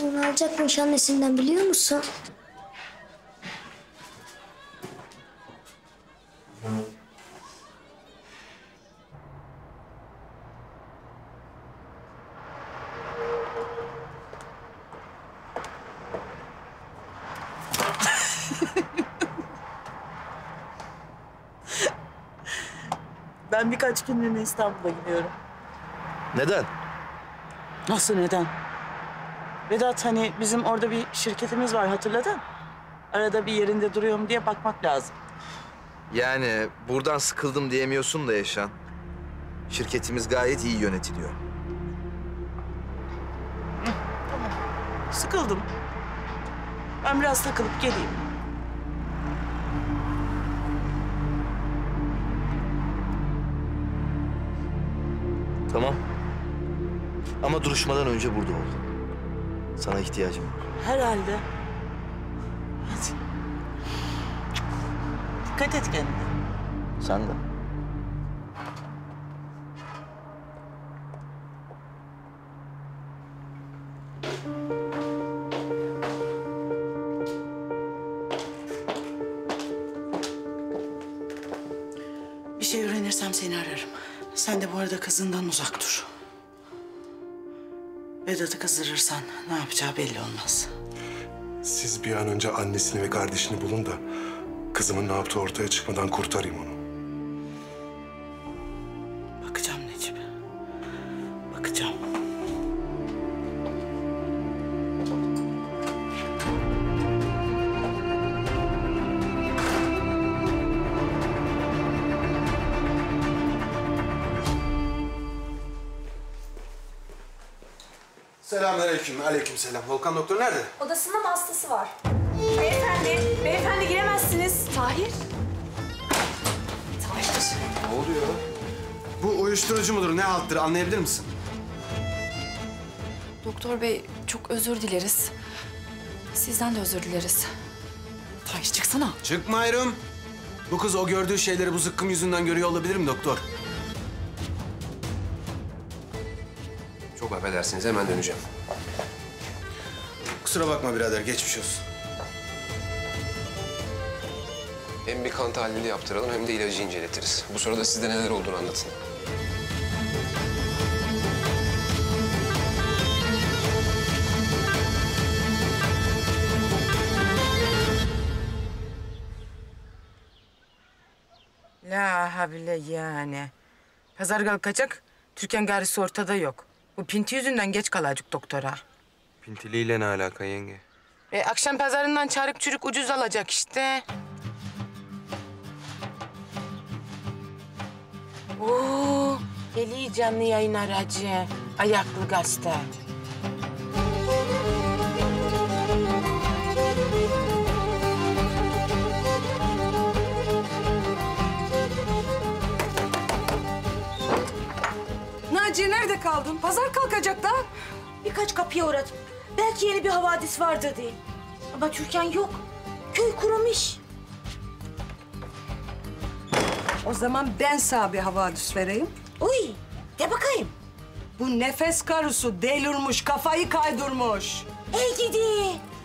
Onu alacakmış annesinden biliyor musun? Ben birkaç günlüğüne İstanbul'a gidiyorum. Neden? Nasıl neden? Vedat hani bizim orada bir şirketimiz var hatırladın? Arada bir yerinde duruyor mu diye bakmak lazım. Yani buradan sıkıldım diyemiyorsun da Yaşan. Şirketimiz gayet iyi yönetiliyor. Sıkıldım. Ben biraz takılıp geleyim. Tamam. Ama duruşmadan önce burada ol. Sana ihtiyacım var. Herhalde. Hadi. Dikkat et kendine. Sen de. Kızdırırsan ne yapacağı belli olmaz. Siz bir an önce annesini ve kardeşini bulun da kızımın ne yaptığı ortaya çıkmadan kurtarayım onu. Selamünaleyküm. Aleykümselam. Volkan doktor nerede? Odasında mı hastası var? Beyefendi, beyefendi giremezsiniz. Tahir. Tahir. Ne oluyor? Bu uyuşturucu mudur, ne alttır anlayabilir misin? Doktor bey çok özür dileriz. Sizden de özür dileriz. Taş çıksana. Çıkmayırım. Bu kız o gördüğü şeyleri bu zıkkım yüzünden görüyor olabilir mi doktor? Çok affedersiniz hemen döneceğim. Kusura bakma birader, geçmiş olsun. Hem bir kan tahlili yaptıralım hem de ilacı inceletiriz. Bu sırada sizde neler olduğunu anlatın. La havle yani. Pazar kalkacak, Türkan garisi ortada yok. Bu pinti yüzünden geç kalacak doktora. Pintiliyle ne alaka yenge? E, akşam pazarından çarık çürük ucuz alacak işte. Oo, geliyor canlı yayın aracı. Ayaklı gazete. Naciye nerede kaldın? Pazar kalkacak da. Birkaç kapıya uğradım. Belki yeni bir havadis vardır diye. Ama Türkan yok. Köy kurumuş. O zaman ben sana bir havadis vereyim. Uy, de bakayım. Bu nefes karısı delirmiş, kafayı kaydırmış. Ey gidi.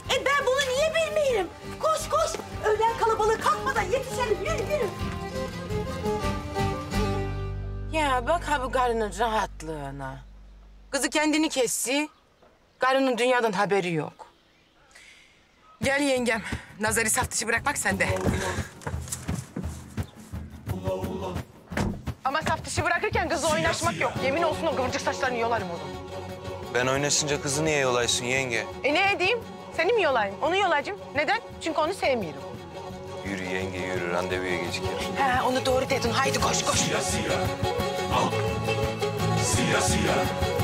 E ben bunu niye bilmiyorum? Koş koş. Öğlen kalabalığı kalkmadan yetişelim. Yürü yürü. Ya bak ha bu karının rahatlığına. Kızı kendini kessi. Karının dünyadan haberi yok. Gel yengem. Nazarı saf dışı bırakmak sende. Ama saf dışı bırakırken kızla oynaşmak yok. Yemin olsun o kıvırcık saçlarını yolarım onu. Ben oynasınca kızı niye yolaysın yenge? E ne edeyim? Seni mi yolayım? Onu yolacağım. Neden? Çünkü onu sevmiyorum. Yürü yenge yürü randevuya gecikir. He onu doğru dedin. Haydi koş koş. Siyah siyah. Al. Siyah siyah.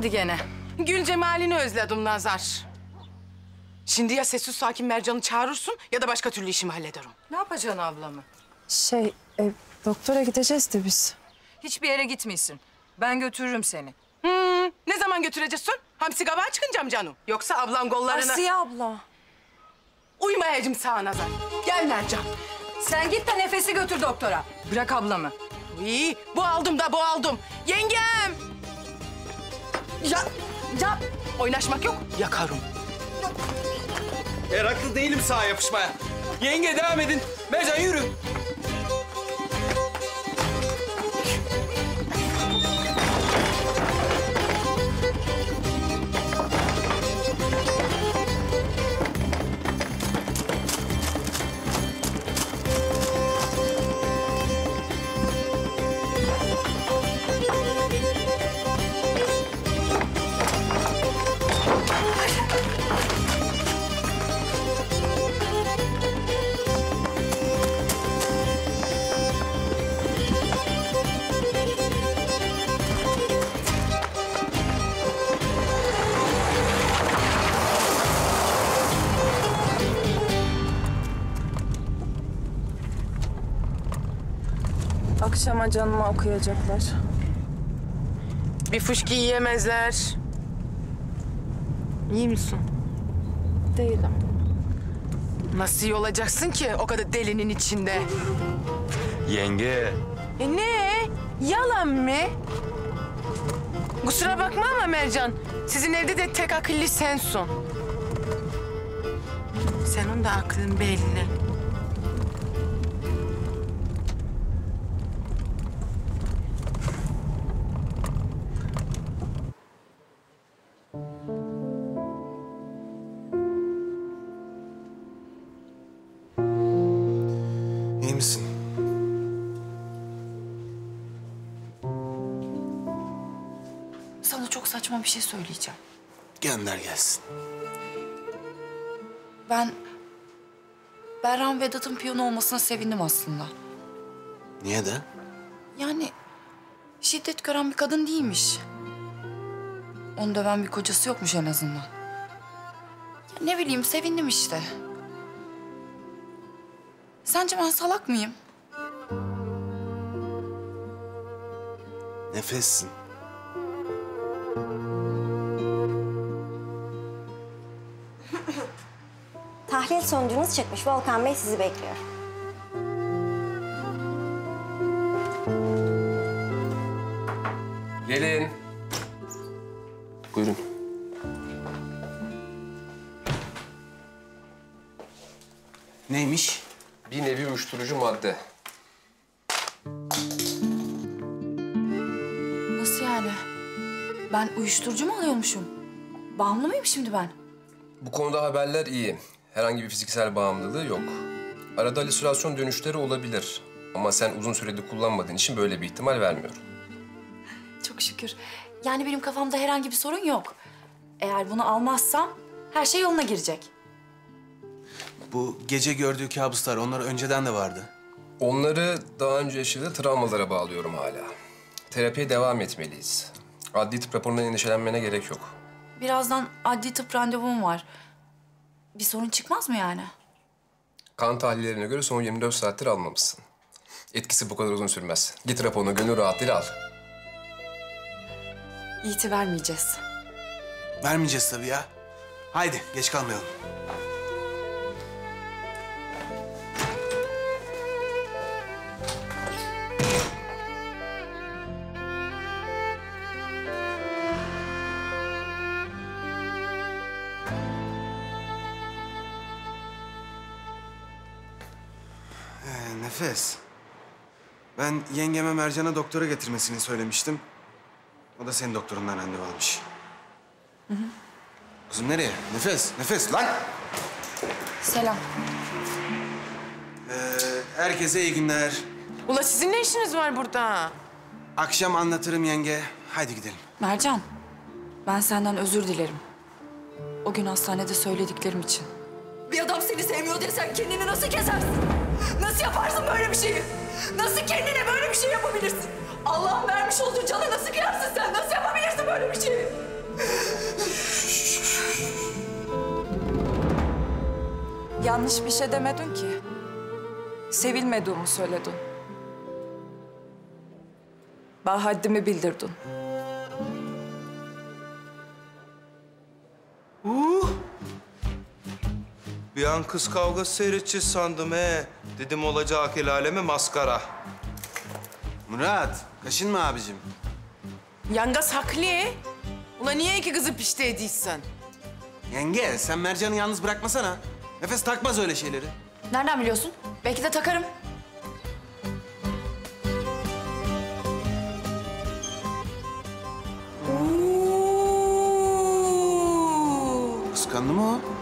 Oldu gene? Gül cemalini özledim Nazar. Şimdi ya sessiz sakin Mercan'ı çağırırsın ya da başka türlü işimi hallederim. Ne yapacaksın ablamı? Şey, e, doktora gideceğiz de biz. Hiçbir yere gitmiyorsun. Ben götürürüm seni. Hmm, ne zaman götüreceksin? Hamsi kabağa çıkınca mı canım? Yoksa ablam kollarına... Asiye abla. Uymayacağım sana Nazar. Gel Mercan. Sen git de nefesi götür doktora. Bırak ablamı. İyi, bu aldım da bu aldım. Yengem! Ya, ya oynaşmak yok, yakarım. Meraklı değilim sağa yapışmaya. Yenge devam edin. Mercan yürü. Akşama canıma okuyacaklar. Bir fışkı yiyemezler. İyi misin? Değilim. Nasıl iyi olacaksın ki o kadar delinin içinde? Yenge. E ne? Yalan mı? Kusura bakma ama Mercan. Sizin evde de tek akıllı sensin. Senin de aklın belli. Bir şey söyleyeceğim. Gönder gelsin. Ben... Berran Vedat'ın piyano olmasına sevindim aslında. Niye de? Yani şiddet gören bir kadın değilmiş. Onu döven bir kocası yokmuş en azından. Ya ne bileyim sevindim işte. Sence ben salak mıyım? Nefessin. Tahlil sonucunuz çıkmış. Volkan Bey sizi bekliyor. Gelin. Buyurun. Neymiş? Bir nevi uyuşturucu madde. Nasıl yani? Ben uyuşturucu mu alıyormuşum? Bağımlı mıyım şimdi ben? Bu konuda haberler iyi. Herhangi bir fiziksel bağımlılığı yok. Arada halüsinasyon dönüşleri olabilir. Ama sen uzun süredir kullanmadığın için böyle bir ihtimal vermiyorum. Çok şükür. Yani benim kafamda herhangi bir sorun yok. Eğer bunu almazsam her şey yoluna girecek. Bu gece gördüğü kabuslar onlar önceden de vardı. Onları daha önce yaşadığı travmalara bağlıyorum hala. Terapiye devam etmeliyiz. Adli tıp raporundan endişelenmene gerek yok. Birazdan adli tıp randevum var. Bir sorun çıkmaz mı yani? Kan tahlillerine göre son 24 saattir almamışsın. Etkisi bu kadar uzun sürmez. Git raporunu gönül rahatlığıyla al. İyiti vermeyeceğiz. Vermeyeceğiz tabii ya. Haydi geç kalmayalım. Ee, nefes. Ben yengeme Mercan'a doktora getirmesini söylemiştim. O da senin doktorundan randevu almış. Kızım nereye? Nefes, nefes lan! Selam. Ee, herkese iyi günler. Ula sizin ne işiniz var burada? Akşam anlatırım yenge. Haydi gidelim. Mercan, ben senden özür dilerim. O gün hastanede söylediklerim için. Bir adam seni sevmiyor desen kendini nasıl kesersin? Nasıl yaparsın böyle bir şeyi? Nasıl kendine böyle bir şey yapabilirsin? Allah'ın vermiş olduğu cana nasıl kıyarsın sen? Nasıl yapabilirsin böyle bir şeyi? Yanlış bir şey demedin ki. Sevilmediğimi söyledin. Bana haddimi bildirdin. An kız kavgası seyredeceğiz sandım he. Dedim olacak el aleme maskara. Murat, kaşınma abicim. Yangas haklı. Ula niye iki kızı pişti ediysen? Yenge, sen Mercan'ı yalnız bırakmasana. Nefes takmaz öyle şeyleri. Nereden biliyorsun? Belki de takarım. Kıskandı mı o?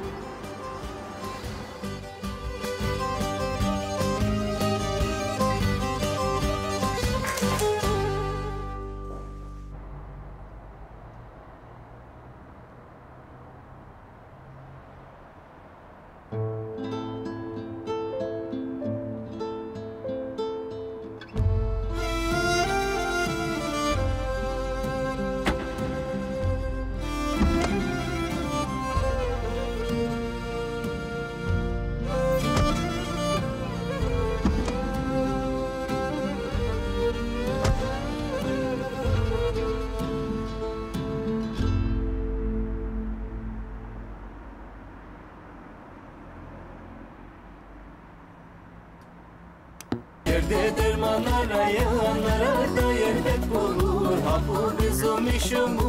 Bizim işimiz olmaz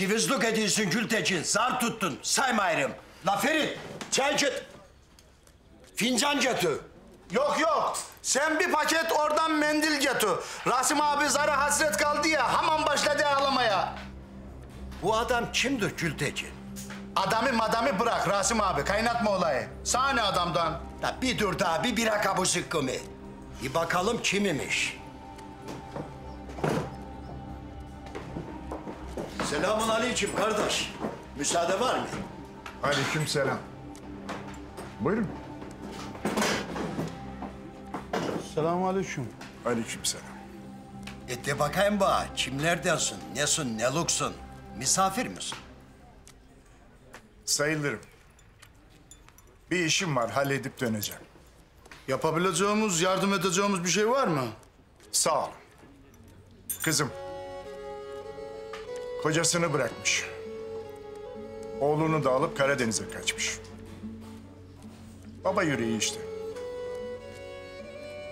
Çivizlik ediyorsun Gültekin. Zar tuttun. Saymayırım. La Ferit, çay get. Fincan getir. Yok yok. Sen bir paket oradan mendil getir. Rasim abi zara hasret kaldı ya. Hemen başladı ağlamaya. Bu adam kimdir Gültekin? Adamı madamı bırak Rasim abi. Kaynatma olayı. Sana ne adamdan? Ya bir dur daha bir bira kabı zıkkımı. Bir bakalım kimmiş. Selamun aleyküm kardeş. Müsaade var mı? Aleyküm selam. Buyurun. Selamun aleyküm. Aleyküm selam. E de bakayım bana kimlerdensin, nesin, ne luksun? Misafir misin? Sayılırım. Bir işim var, halledip döneceğim. Yapabileceğimiz, yardım edeceğimiz bir şey var mı? Sağ ol. Kızım. Kocasını bırakmış. Oğlunu da alıp Karadeniz'e kaçmış. Baba yüreği işte.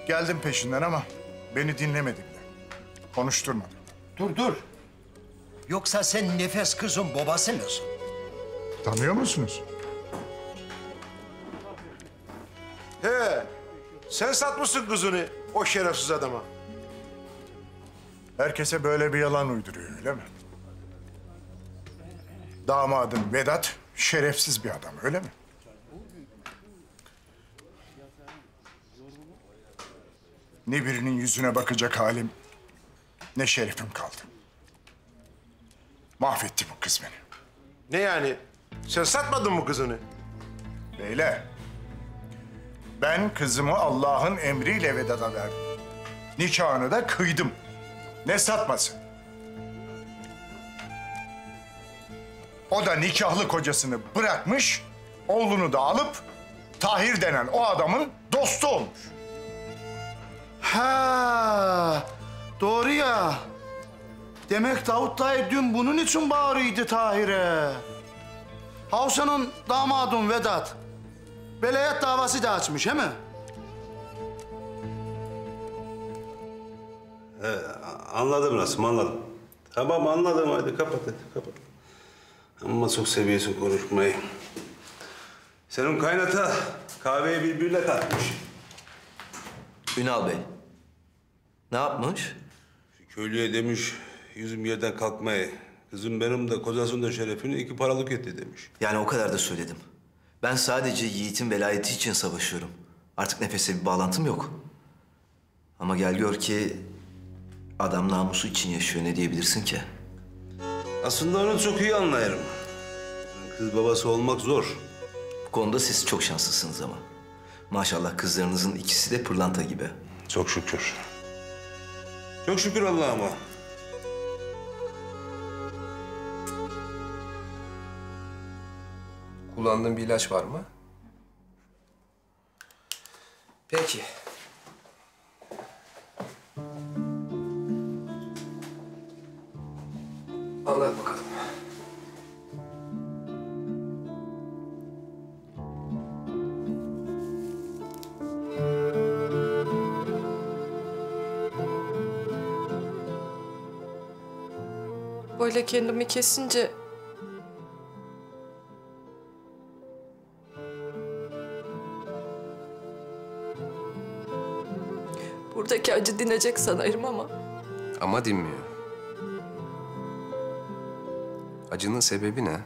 Geldim peşinden ama beni dinlemedi bile. Konuşturmadı. Dur dur. Yoksa sen nefes kızın babası mısın? Tanıyor musunuz? He, sen satmışsın kızını o şerefsiz adama. Herkese böyle bir yalan uyduruyor öyle mi? Damadım Vedat şerefsiz bir adam öyle mi? Ne birinin yüzüne bakacak halim, ne şerefim kaldı. Mahvetti bu kız beni. Ne yani? Sen satmadın mı kızını? Beyler, ben kızımı Allah'ın emriyle Vedat'a verdim. Nikahını da kıydım. Ne satması? O da nikahlı kocasını bırakmış, oğlunu da alıp Tahir denen o adamın dostu olmuş. Ha, doğru ya. Demek Davut dayı dün bunun için bağırıyordu Tahir'e. Havsa'nın damadın Vedat. Velayet davası da açmış he mi? He, anladım Rasim anladım. Tamam anladım hadi kapat hadi kapat. Ama çok seviyorsun konuşmayı. Senin kaynata kahveye birbirine katmış. Ünal Bey. Ne yapmış? Köylüye demiş yüzüm yerden kalkmayı. Kızım benim de kocasının da şerefini iki paralık etti demiş. Yani o kadar da söyledim. Ben sadece Yiğit'in velayeti için savaşıyorum. Artık nefese bir bağlantım yok. Ama gel gör ki adam namusu için yaşıyor. Ne diyebilirsin ki? Aslında onu çok iyi anlarım. Kız babası olmak zor. Bu konuda siz çok şanslısınız ama. Maşallah kızlarınızın ikisi de pırlanta gibi. Çok şükür. Çok şükür Allah'ıma. Kullandığın bir ilaç var mı? Peki. Anlat bakalım. Böyle kendimi kesince... Buradaki acı dinecek sanırım ama... Ama dinmiyor. Acının sebebi ne?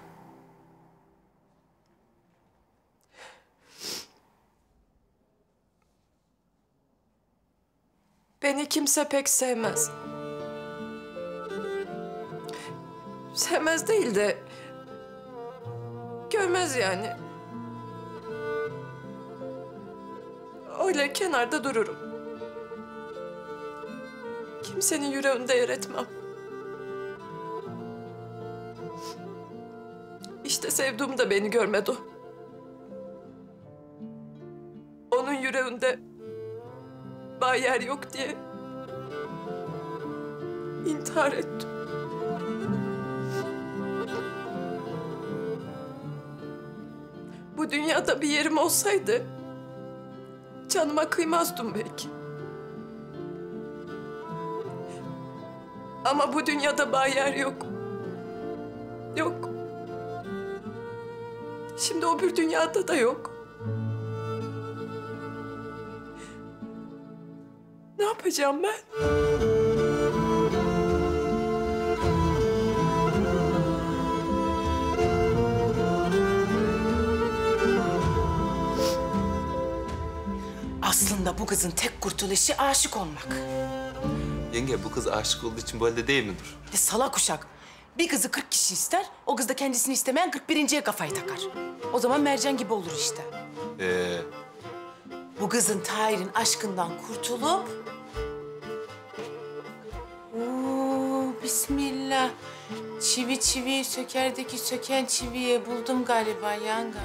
Beni kimse pek sevmez. Sevmez değil de... Görmez yani. Öyle kenarda dururum. Kimsenin yüreğinde yer etmem. İşte sevduğum da beni görmedi. Onun yüreğinde bayer yok diye intihar ettim. Bu dünyada bir yerim olsaydı canıma kıymazdım belki. Ama bu dünyada bayer yok. Yok. Şimdi o bir dünyada da yok. Ne yapacağım ben? Aslında bu kızın tek kurtuluşu aşık olmak. Yenge bu kız aşık olduğu için böyle değil midir? De salak uşak. Bir kızı 40 kişi ister, o kız da kendisini istemeyen 41.ye kafayı takar. O zaman mercan gibi olur işte. Ee, Bu kızın Tahir'in aşkından kurtulup... Oo, bismillah. Çivi çivi sökerdeki söken çiviye buldum galiba yangaz.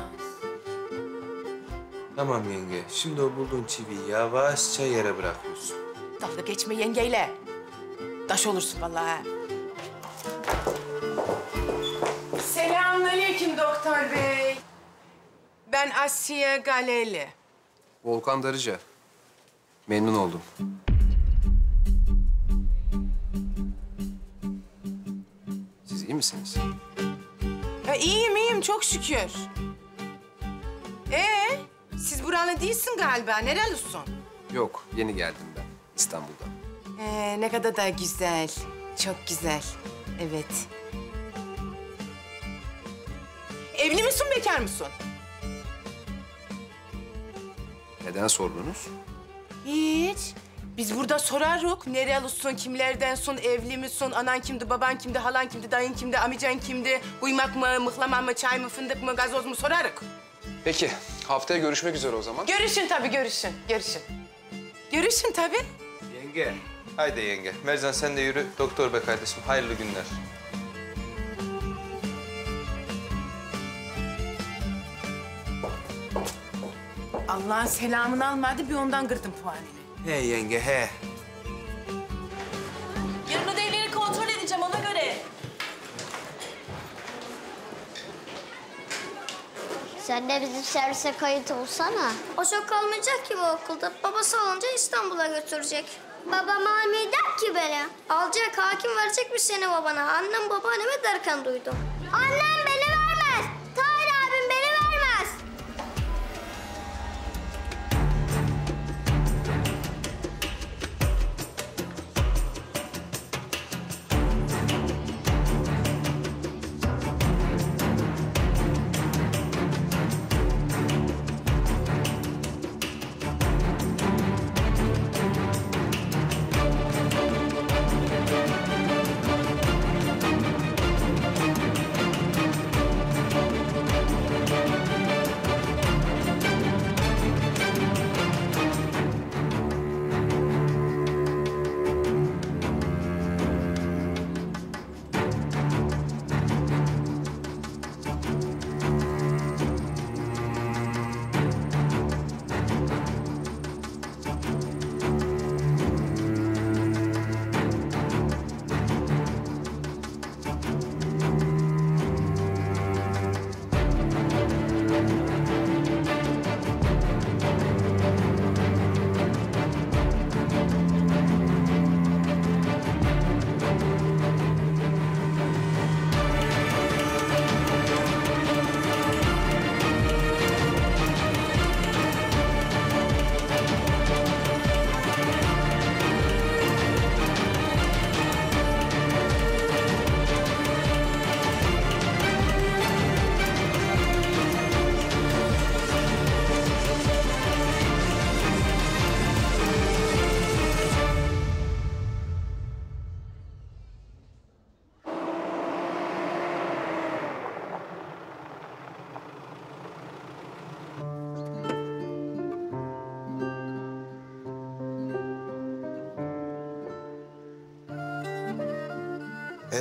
tamam yenge. Şimdi o bulduğun çiviyi yavaşça yere bırakıyorsun. Dalga geçme yengeyle. Taş olursun vallahi. ha. Selamünaleyküm doktor bey. Ben Asiye Galeli. Volkan Darıca. Memnun oldum. Siz iyi misiniz? Ha, iyiyim iyiyim çok şükür. Ee, siz buralı değilsin galiba. Nerelisin? Yok, yeni geldim ben İstanbul'dan. Ee, ne kadar da güzel. Çok güzel. Evet. Evli misin, bekar mısın? Neden sordunuz? Hiç. Biz burada sorarız. Nerelisin, kimlerdensin, evli misin, anan kimdi, baban kimdi, halan kimdi, dayın kimdi, amican kimdi, kuymak mı, mıhlama mı, çay mı, fındık mı, gazoz mu sorarız. Peki, haftaya görüşmek üzere o zaman. Görüşün tabii, görüşün, görüşün. Görüşün tabii. Yenge. Haydi yenge. Mercan sen de yürü. Doktor be kardeşim. Hayırlı günler. Allah'ın selamını almadı, bir ondan kırdım puanını. He yenge he. Yarın ödevleri kontrol edeceğim ona göre. Sen de bizim servise kayıt olsana. O çok kalmayacak ki bu okulda. Babası olunca İstanbul'a götürecek. Babam almayı der ki beni. Alacak, hakim verecekmiş seni babana. Annem babaanneme derken duydum. Annem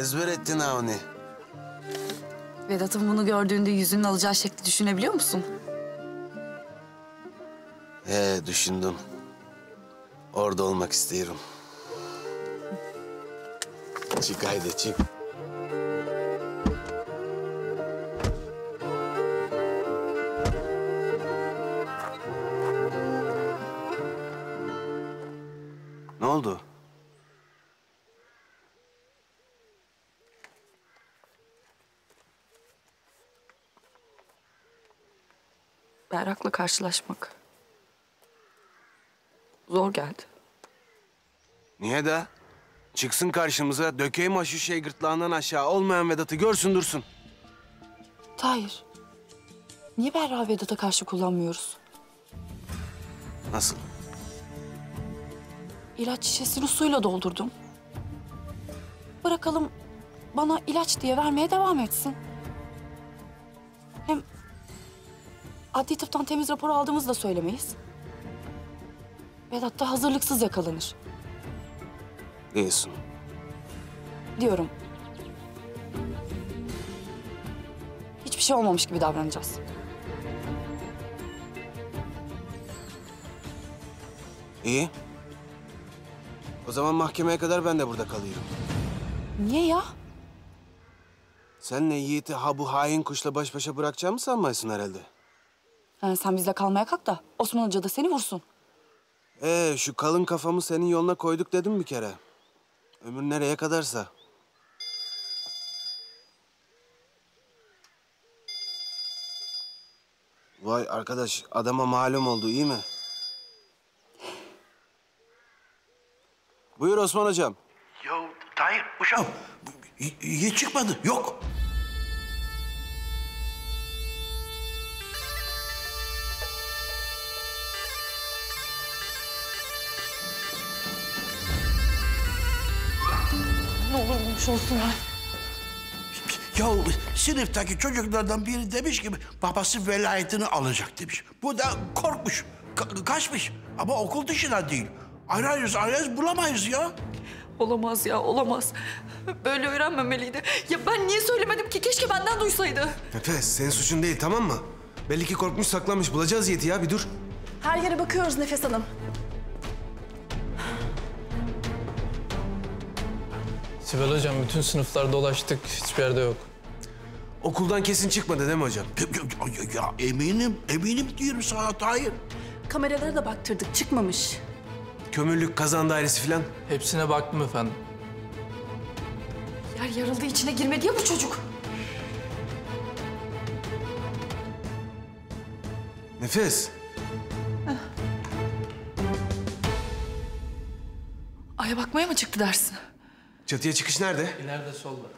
Ezber ettin ha onu. Vedat'ın bunu gördüğünde yüzünün alacağı şekli düşünebiliyor musun? He düşündüm. Orada olmak istiyorum. Çık haydi çık. Karşılaşmak zor geldi. Niye de? Çıksın karşımıza, dökeyim ha şu şey gırtlağından aşağı. Olmayan Vedat'ı görsün dursun. Tahir, niye Berra Vedat'a karşı kullanmıyoruz? Nasıl? İlaç şişesini suyla doldurdum. Bırakalım bana ilaç diye vermeye devam etsin. Hem adli tıptan temiz raporu aldığımızı da söylemeyiz. Vedat da hazırlıksız yakalanır Diyorsun. diyorum. Hiçbir şey olmamış gibi davranacağız. İyi. O zaman mahkemeye kadar ben de burada kalıyorum. Niye ya? Senle Yiğit'i ha bu hain kuşla baş başa bırakacağımı sanmıyorsun herhalde. Ha, sen bizle kalmaya kalk da Osman Hoca da seni vursun. Ee şu kalın kafamı senin yoluna koyduk dedim bir kere. Ömür nereye kadarsa. Vay arkadaş adama malum oldu iyi mi? Buyur Osman hocam. Ya Tahir uşağım. Hiç çıkmadı. Yok. Bulmuş olsunlar. Ya sınıftaki çocuklardan biri demiş ki babası velayetini alacak demiş. Bu da korkmuş, ka- kaçmış. Ama okul dışına değil. Ararız ararız bulamayız ya. Olamaz ya, olamaz. Böyle öğrenmemeliydi. Ya ben niye söylemedim ki? Keşke benden duysaydı. Nefes senin suçun değil tamam mı? Belli ki korkmuş saklamış. Bulacağız Yiğit'i ya bir dur. Her yere bakıyoruz Nefes Hanım. Sibel hocam bütün sınıflar dolaştık. Hiçbir yerde yok. Okuldan kesin çıkmadı değil mi hocam? Ya, ya, ya eminim, eminim diyorum sana Tahir. Kameralara da baktırdık, çıkmamış. Kömürlük, kazan dairesi falan. Hepsine baktım efendim. Yer yarıldı içine girmedi ya bu çocuk. Nefes. Aya bakmaya mı çıktı dersin? Çatıya çıkış nerede? İleride solda.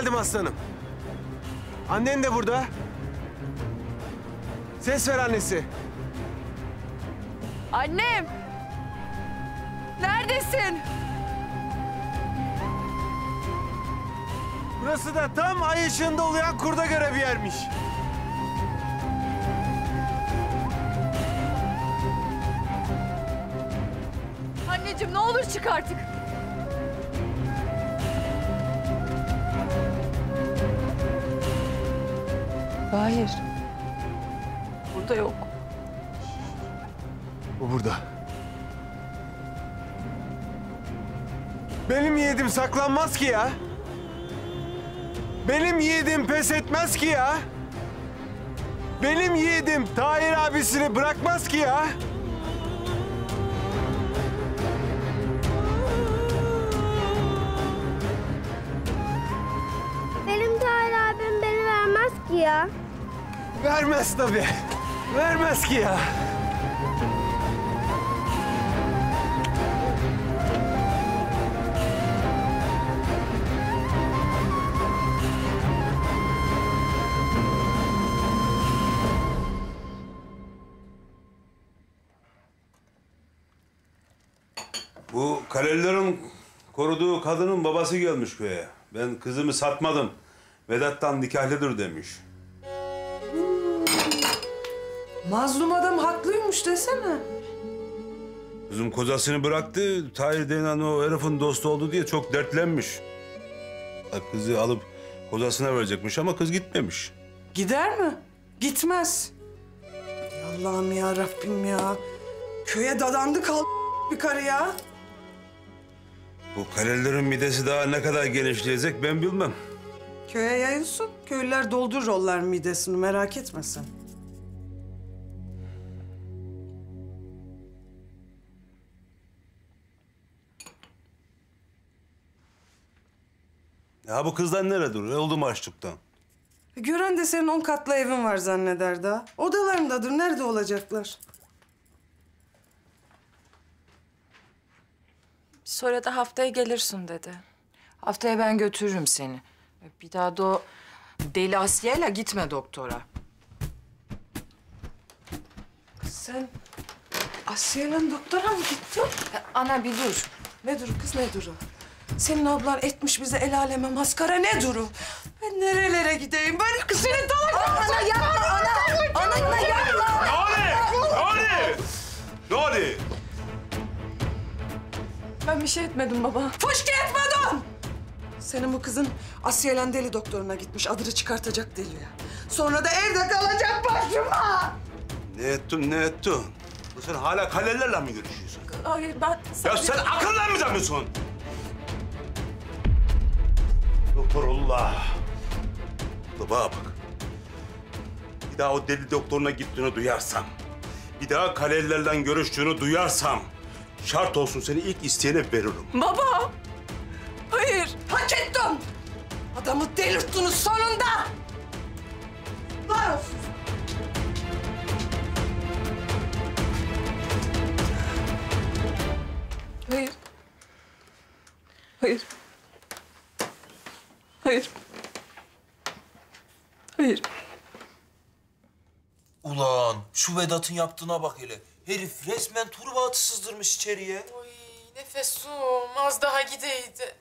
Geldim aslanım. Annen de burada. Ses ver annesi. Annem! Neredesin? Burası da tam ay ışığında oluyan kurda göre bir yermiş. Anneciğim ne olur çık artık. Hayır. Burada yok. O burada. Benim yiğidim saklanmaz ki ya. Benim yiğidim pes etmez ki ya. Benim yiğidim Tahir abisini bırakmaz ki ya. Vermez tabii. Vermez ki ya. Bu Kalelilerin koruduğu kadının babası gelmiş köye. Ben kızımı satmadım. Vedat'tan nikahlıdır demiş. Mazlum adam haklıymış desene. Kızım kocasını bıraktı. Tahir denen o herifin dostu oldu diye çok dertlenmiş. Kızı alıp Kocasına verecekmiş ama kız gitmemiş. Gider mi? Gitmez. Allah'ım ya Rabbim ya. Köye dadandı kal bir karı ya. Bu kalelerin midesi daha ne kadar genişleyecek ben bilmem. Köye yayılsın. Köylüler doldurur onlar midesini merak etme Ya bu kızlar nerede duruyor? Oldu mu açlıktan? Gören de senin on katlı evin var zanneder daha. Odalarındadır. Nerede olacaklar? Sonra da haftaya gelirsin dedi. Haftaya ben götürürüm seni. Bir daha da o deli Asiye'yle gitme doktora. Sen Asiye'yle doktora mı gittin? Ana bir dur. Ne duru kız ne duru? Senin ablan etmiş bize el aleme maskara ne duru? Ben nerelere gideyim? Ben kız senin dalak. Ana yapma ana. Ana ana yapma. Ne oluyor? Ne oluyor? Ne oluyor? Ben bir şey etmedim baba. Fışkı etmedin! Senin bu kızın Asiye'yle deli doktoruna gitmiş. Adını çıkartacak deliye. Sonra da evde kalacak başıma. Ne ettin, ne ettin? Bu Sen hala kalelerle mi görüşüyorsun? Hayır ben... Ya sen akıllanmayacak mısın? Doktorullah. Baba bak. Bir daha o deli doktoruna gittiğini duyarsam, bir daha kalelilerle görüştüğünü duyarsam, şart olsun seni ilk isteyene veririm. Baba! Hayır. Hak ettin. Adamı delirttiniz sonunda. Var. Hayır. Hayır. Hayır. Hayır. Ulan şu Vedat'ın yaptığına bak hele. Herif resmen turbatı sızdırmış içeriye. Nefesum az daha gideydi.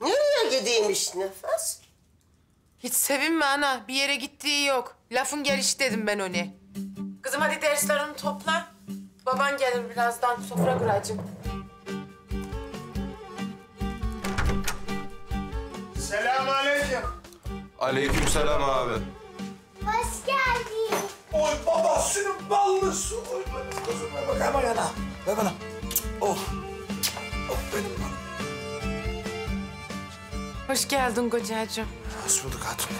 Nereye gideymiş nefes? Hiç sevinme ana. Bir yere gittiği yok. Lafın gelişi dedim ben ona. Kızım hadi derslerini topla. Baban gelir birazdan sofra kuracağım. Selamünaleyküm. Aleykümselam abi. Hoş geldin. Oy babasının ballısı. Oy benim kızım. Ver bakayım ayağına. Ver bana. Oh. Oh benim balım. Hoş geldin kocacığım. Hoş bulduk hatun.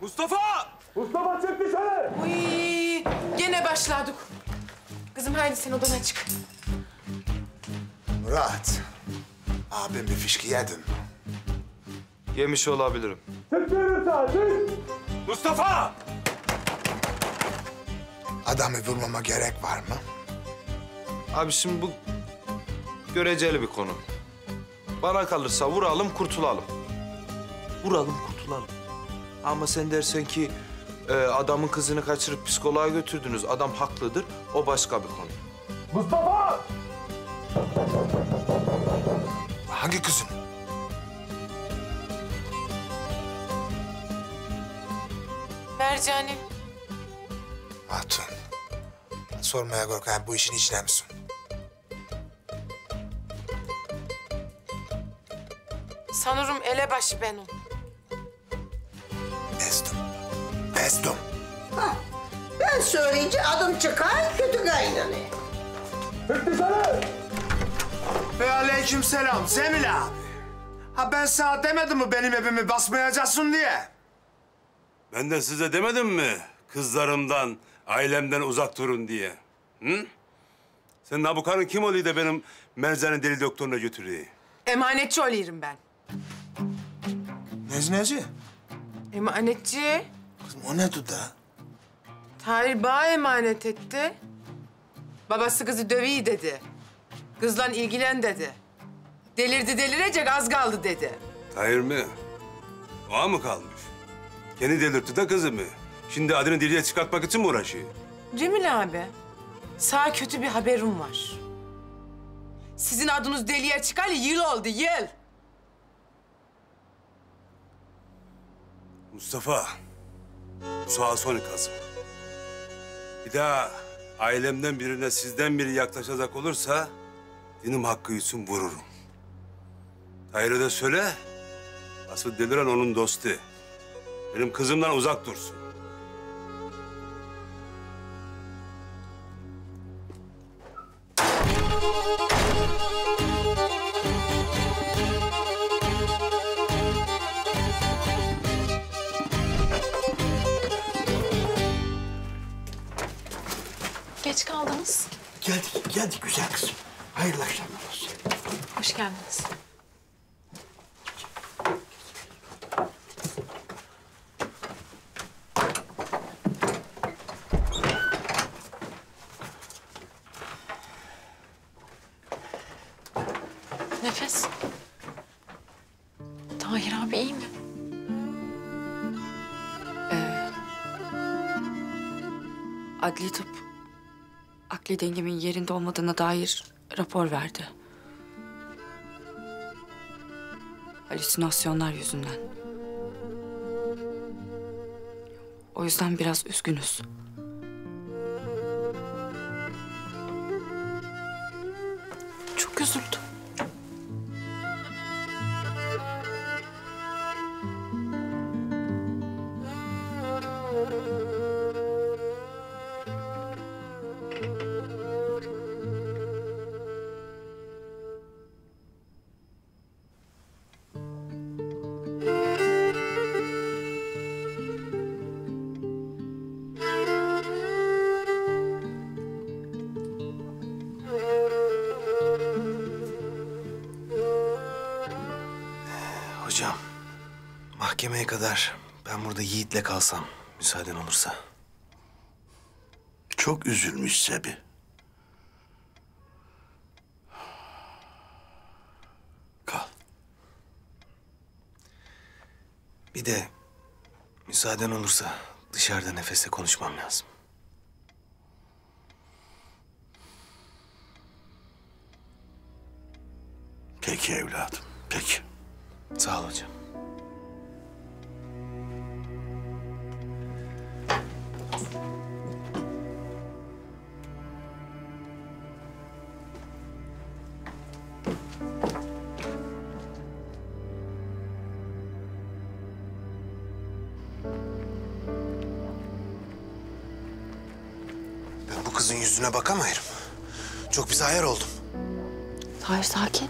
Mustafa! Mustafa çık dışarı! Uy, gene başladık. Kızım haydi sen odana çık. Murat. Abim bir fişki yedin. Yemiş olabilirim. Sana, çık! Mustafa! Adamı vurmama gerek var mı? Abi şimdi bu göreceli bir konu. Bana kalırsa vuralım, kurtulalım. Vuralım, kurtulalım. Ama sen dersen ki e, adamın kızını kaçırıp psikoloğa götürdünüz. Adam haklıdır. O başka bir konu. Mustafa! Hangi kızın? Mercani. Hatun. Sormaya korkan bu işin içine misin? Sanırım elebaşı benim. Bezdim. Bezdim. Ben söyleyince adım çıkar kötü kaynanı. Dışarı! Ve aleyküm selam Cemil abi. Ha ben sana demedim mi benim evimi basmayacaksın diye? Ben de size demedim mi? Kızlarımdan, ailemden uzak durun diye. Hı? Sen Nabukar'ın kim oluyor da benim Mercan'ı deli doktoruna götürüyor? Emanetçi oluyorum ben. Nezneci? Emanetçi. Kızım o ne da? Tahir bağ emanet etti. Babası kızı döveyi dedi. Kızla ilgilen dedi. Delirdi delirecek az kaldı dedi. Hayır mı? O mı kalmış? Kendi delirtti de kızımı. Şimdi adını diliye çıkartmak için mi uğraşıyor? Cemil abi, sağ kötü bir haberim var. Sizin adınız deliye çıkalı yıl oldu, yıl. Mustafa, son ikazım. Bir daha ailemden birine sizden biri yaklaşacak olursa dinim hakkı için vururum. Tahir'e de söyle, asıl deliren onun dostu. Benim kızımdan uzak dursun. Akli dengemin yerinde olmadığına dair rapor verdi. Halüsinasyonlar yüzünden. O yüzden biraz üzgünüz. Yiğit'le kalsam müsaaden olursa. Çok üzülmüş Sebi. Bir de müsaaden olursa dışarıda nefesle konuşmam lazım. Peki evladım, peki. Sağ ol hocam. Yüzüne bakamayırım. Çok pis ayar oldum. Tahir sakin.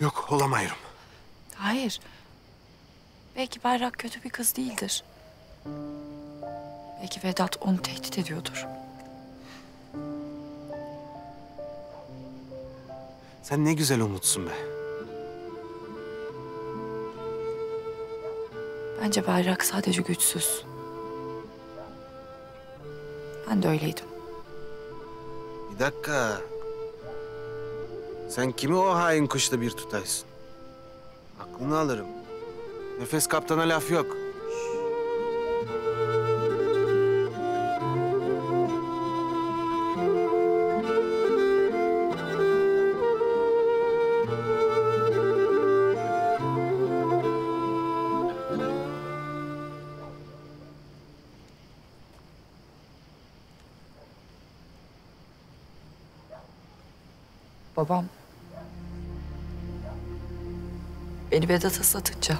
Yok olamayırım. Hayır. Belki Berrak kötü bir kız değildir. Belki Vedat onu tehdit ediyordur. Sen ne güzel umutsun be. Bence Berrak sadece güçsüz. Ben de öyleydim. Bir dakika. Sen kimi o hain kuşla bir tutaysın? Aklını alırım. Nefes kaptana laf yok. Beni Vedat'a satınca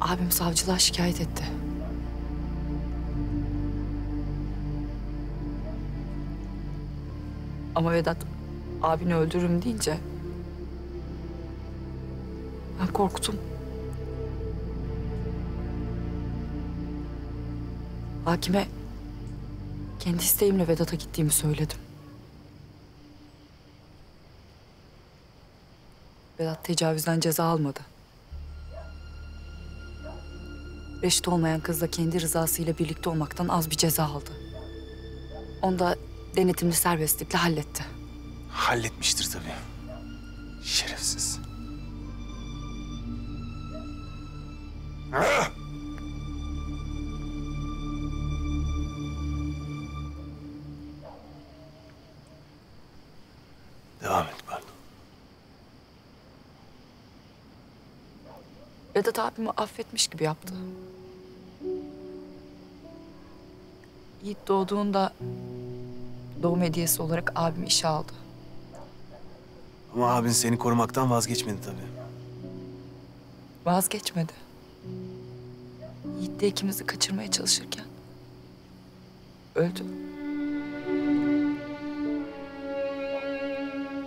abim savcılığa şikayet etti. Ama Vedat abini öldürürüm deyince ben korktum. Hakime kendi isteğimle Vedat'a gittiğimi söyledim. Vedat tecavüzden ceza almadı. Reşit olmayan kızla kendi rızasıyla birlikte olmaktan az bir ceza aldı. Onu da denetimli serbestlikle halletti. Halletmiştir tabii. Şerefsiz. Devam Vedat abimi affetmiş gibi yaptı. Yiğit doğduğunda doğum hediyesi olarak abim işe aldı. Ama abin seni korumaktan vazgeçmedi tabii. Vazgeçmedi. Yiğit de ikimizi kaçırmaya çalışırken öldü.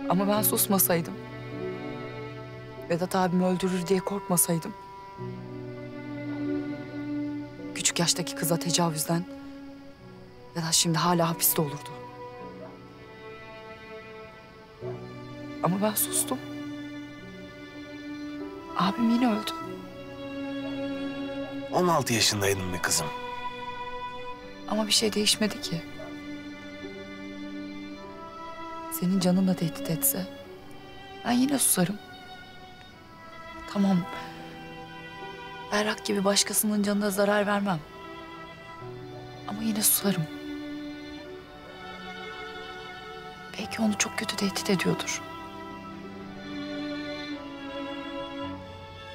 Ama ben susmasaydım, Vedat abimi öldürür diye korkmasaydım, küçük yaştaki kıza tecavüzden Vedat şimdi hala hapiste olurdu. Ama ben sustum. Abim yine öldü. 16 yaşındaydın be kızım. Ama bir şey değişmedi ki. Senin canınla tehdit etse ben yine susarım. Tamam. Berrak gibi başkasının canına zarar vermem. Ama yine susarım. Belki onu çok kötü tehdit ediyordur.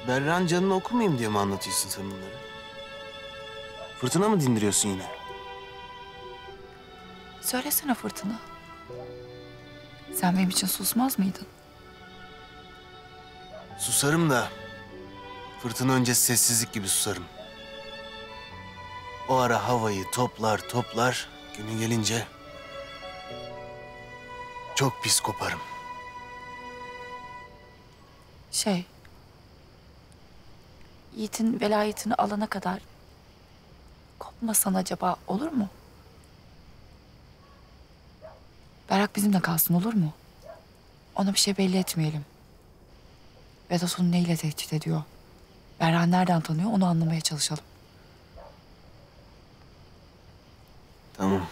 Berran canını okumayayım diye mi anlatıyorsun sen bunları? Fırtına mı dindiriyorsun yine? Söylesene Fırtına. Sen benim için susmaz mıydın? Susarım da fırtına öncesi sessizlik gibi susarım. O ara havayı toplar toplar günü gelince çok pis koparım. Şey... Yiğit'in velayetini alana kadar kopmasan acaba olur mu? Berrak bizimle kalsın olur mu? Ona bir şey belli etmeyelim. Vedat onu neyle tehdit ediyor? Berrak nereden tanıyor onu anlamaya çalışalım. Tamam.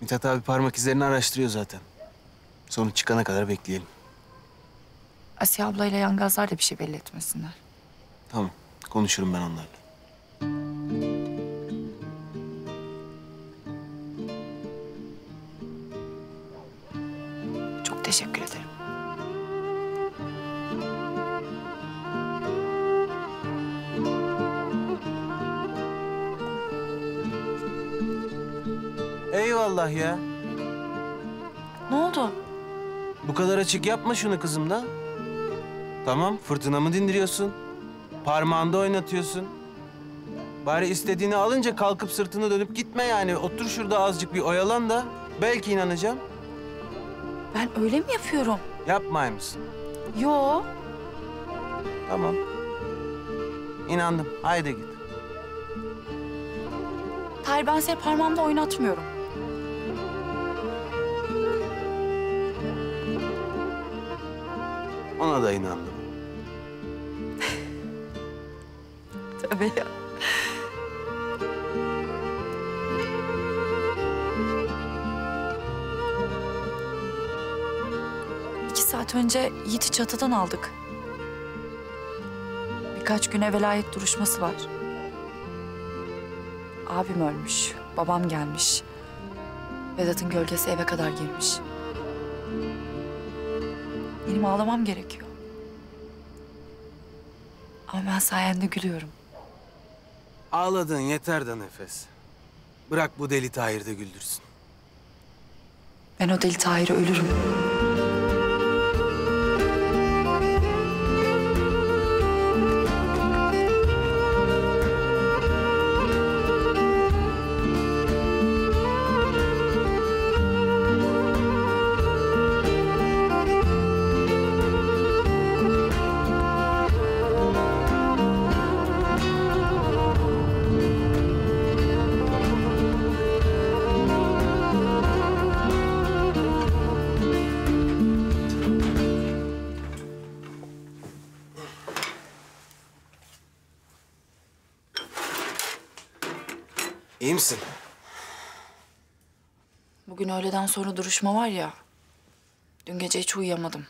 Mithat abi parmak izlerini araştırıyor zaten. Sonuç çıkana kadar bekleyelim. Asiye ablayla yangazlar da bir şey belli etmesinler. Tamam. Konuşurum ben onlarla. Eyvallah ya. Ne oldu? Bu kadar açık yapma şunu kızım da. Tamam, fırtınamı dindiriyorsun. Parmağında oynatıyorsun. Bari istediğini alınca kalkıp sırtını dönüp gitme yani. Otur şurada azıcık bir oyalan da belki inanacağım. Ben öyle mi yapıyorum? Yapmay mısın? Yo. Tamam. İnandım. Haydi git. Tahir ben seni parmağımda oynatmıyorum. Ona da inandım. *laughs* Tövbe ya. İki saat önce Yiğit'i çatıdan aldık. Birkaç güne velayet duruşması var. Abim ölmüş, babam gelmiş. Vedat'ın gölgesi eve kadar girmiş. Benim ağlamam gerekiyor. Ama ben sayende gülüyorum. Ağladın yeter de nefes. Bırak bu deli Tahir de güldürsün. Ben o deli Tahir'e ölürüm. İyi misin? Bugün öğleden sonra duruşma var ya. Dün gece hiç uyuyamadım.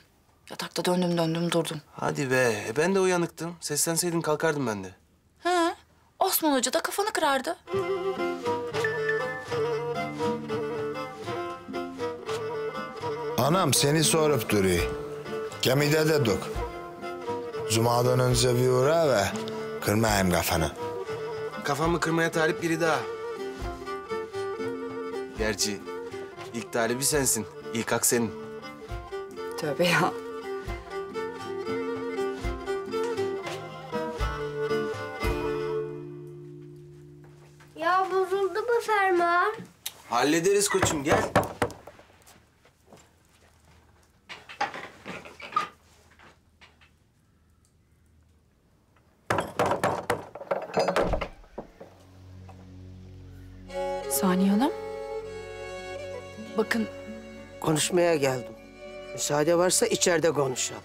Yatakta döndüm döndüm durdum. Hadi be. e ben de uyanıktım. Seslenseydin kalkardım ben de. He. Osman Hoca da kafanı kırardı. Anam seni sorup duruyor. Gemide de dok. Cuma'dan önce bir uğra ve kırmayayım kafanı. Kafamı kırmaya talip biri daha. Gerçi ilk talibi sensin. İlk hak senin. Tövbe ya. Ya bozuldu bu fermuar. Hallederiz koçum gel. Konuşmaya geldim. Müsaade varsa içeride konuşalım.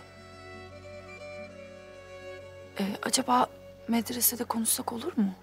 e, acaba medresede konuşsak olur mu?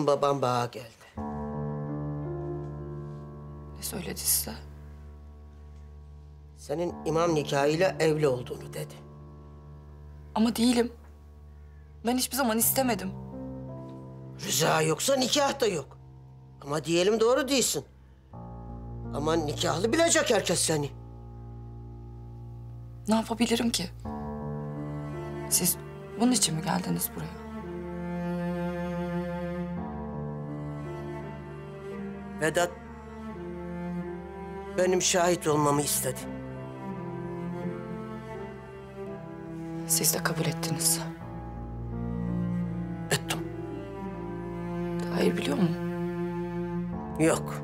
Dün babam bana geldi. Ne söyledi size? Senin imam nikahıyla evli olduğunu dedi. Ama değilim. Ben hiçbir zaman istemedim. Rıza yoksa nikah da yok. Ama diyelim doğru değilsin. Ama nikahlı bilecek herkes seni. Ne yapabilirim ki? Siz bunun için mi geldiniz buraya? Vedat benim şahit olmamı istedi. Siz de kabul ettiniz. Ettim. Tahir biliyor mu? Yok.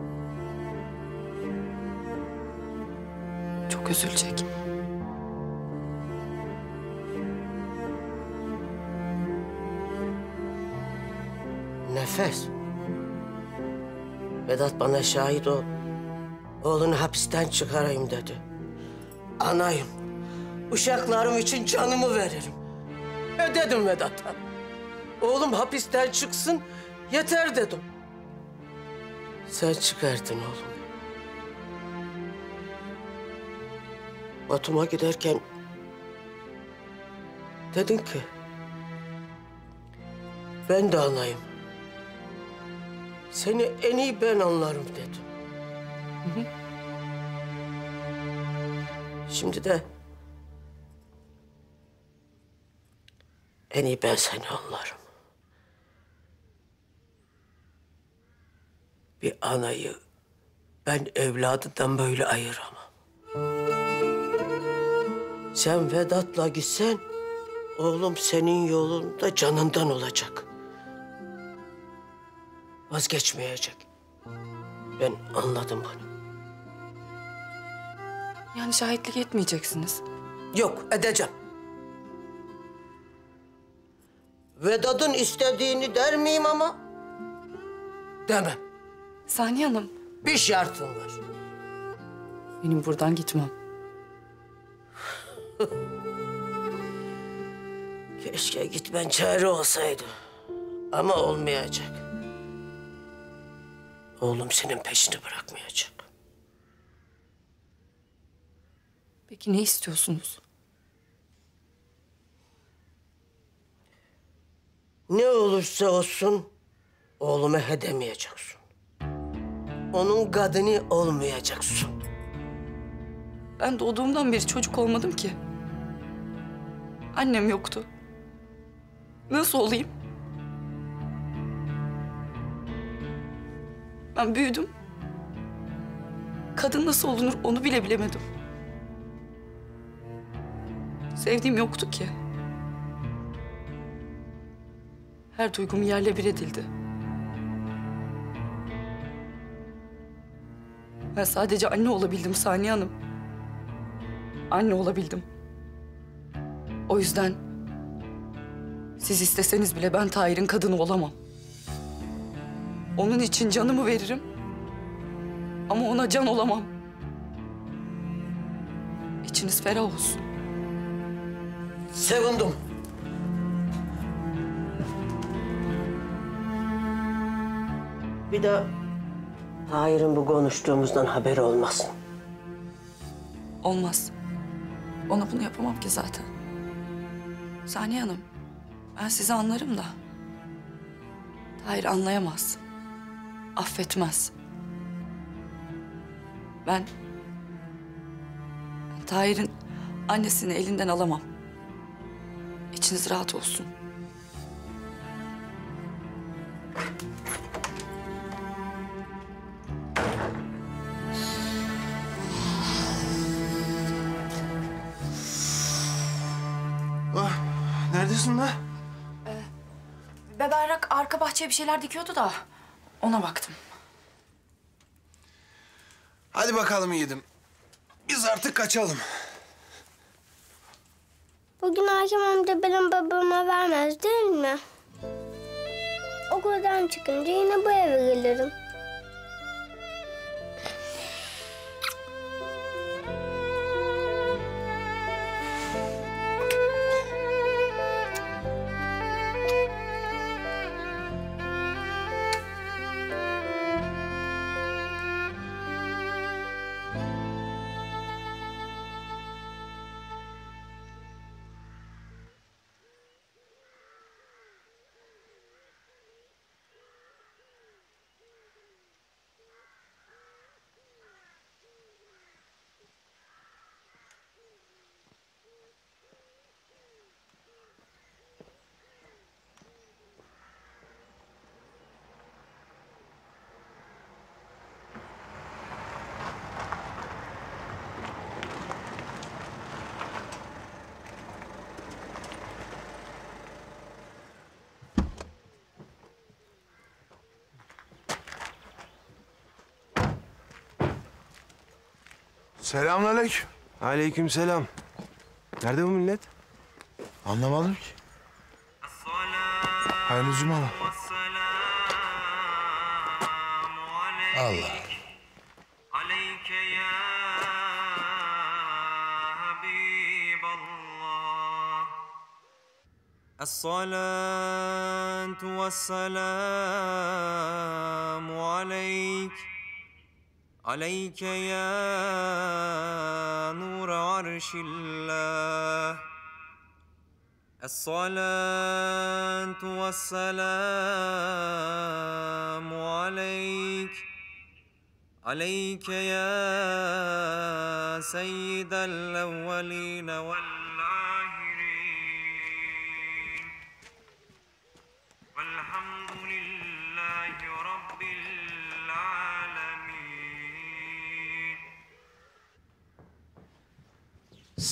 Çok üzülecek. Nefes. Vedat bana şahit ol. Oğlunu hapisten çıkarayım dedi. Anayım. Uşaklarım için canımı veririm. E dedim Vedat'a. Oğlum hapisten çıksın yeter dedim. Sen çıkardın oğlum. Batum'a giderken dedin ki ben de anayım. Seni en iyi ben anlarım dedim. Şimdi de en iyi ben seni anlarım. Bir anayı ben evladından böyle ayıramam. Sen Vedat'la gitsen oğlum senin yolunda canından olacak. Vazgeçmeyecek. Ben anladım bunu. Yani şahitlik etmeyeceksiniz. Yok, edeceğim. Vedat'ın istediğini der miyim ama? Demem. Saniye Hanım. Bir şartım var. Benim buradan gitmem. Keşke gitmen çare olsaydı. Ama olmayacak. Oğlum senin peşini bırakmayacak. Peki ne istiyorsunuz? Ne olursa olsun oğluma hedemeyeceksin. Onun kadını olmayacaksın. Ben doğduğumdan beri çocuk olmadım ki. Annem yoktu. Nasıl olayım? Ben büyüdüm. Kadın nasıl olunur onu bile bilemedim. Sevdiğim yoktu ki. Her duygum yerle bir edildi. Ben sadece anne olabildim Saniye Hanım. Anne olabildim. O yüzden siz isteseniz bile ben Tahir'in kadını olamam. Onun için canımı veririm. Ama ona can olamam. İçiniz ferah olsun. Sevindim. Bir de Tahir'in bu konuştuğumuzdan haberi olmasın. Olmaz. Ona bunu yapamam ki zaten. Saniye Hanım, ben sizi anlarım da. Tahir anlayamaz. Affetmez. Ben... Tahir'in annesini elinden alamam. İçiniz rahat olsun. Ah, neredesin be? Be Berrak arka bahçeye bir şeyler dikiyordu da ona baktım. Hadi bakalım yiğidim. Biz artık kaçalım. Bugün Hakim amca benim babama vermez değil mi? Okuldan çıkınca yine bu eve gelirim. Selamünaleyküm. Aleyküm selam. Nerede bu millet? Anlamadım ki. Hayırlı cumalar. Allah. الصلاة والسلام عليك عليك يا نور عرش الله. الصلاة والسلام عليك. عليك يا سيد الأولين والآخرين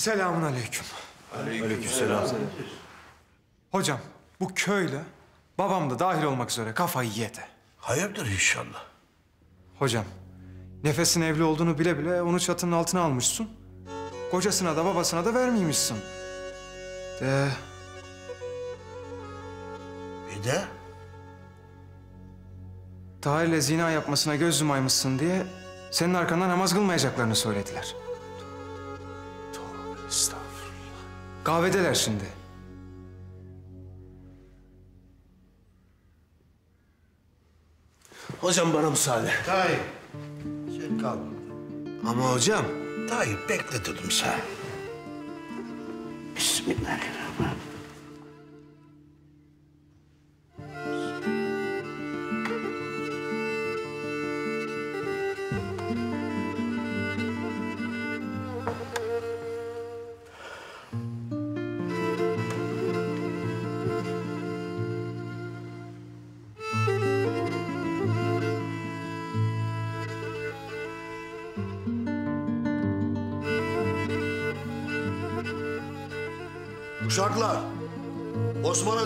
Selamun aleyküm. Aleykümselam. Hocam bu köylü babam da dahil olmak üzere kafayı yedi. Hayırdır inşallah. Hocam nefesin evli olduğunu bile bile onu çatının altına almışsın. Kocasına da babasına da vermeymişsin. De Bir de Tahir'le zina yapmasına göz yumaymışsın diye senin arkanda namaz kılmayacaklarını söylediler. Kahvedeler şimdi. Hocam bana müsaade. Tahir. Sen kal. Ama hocam. Tahir bekle dedim sen. Bismillahirrahmanirrahim.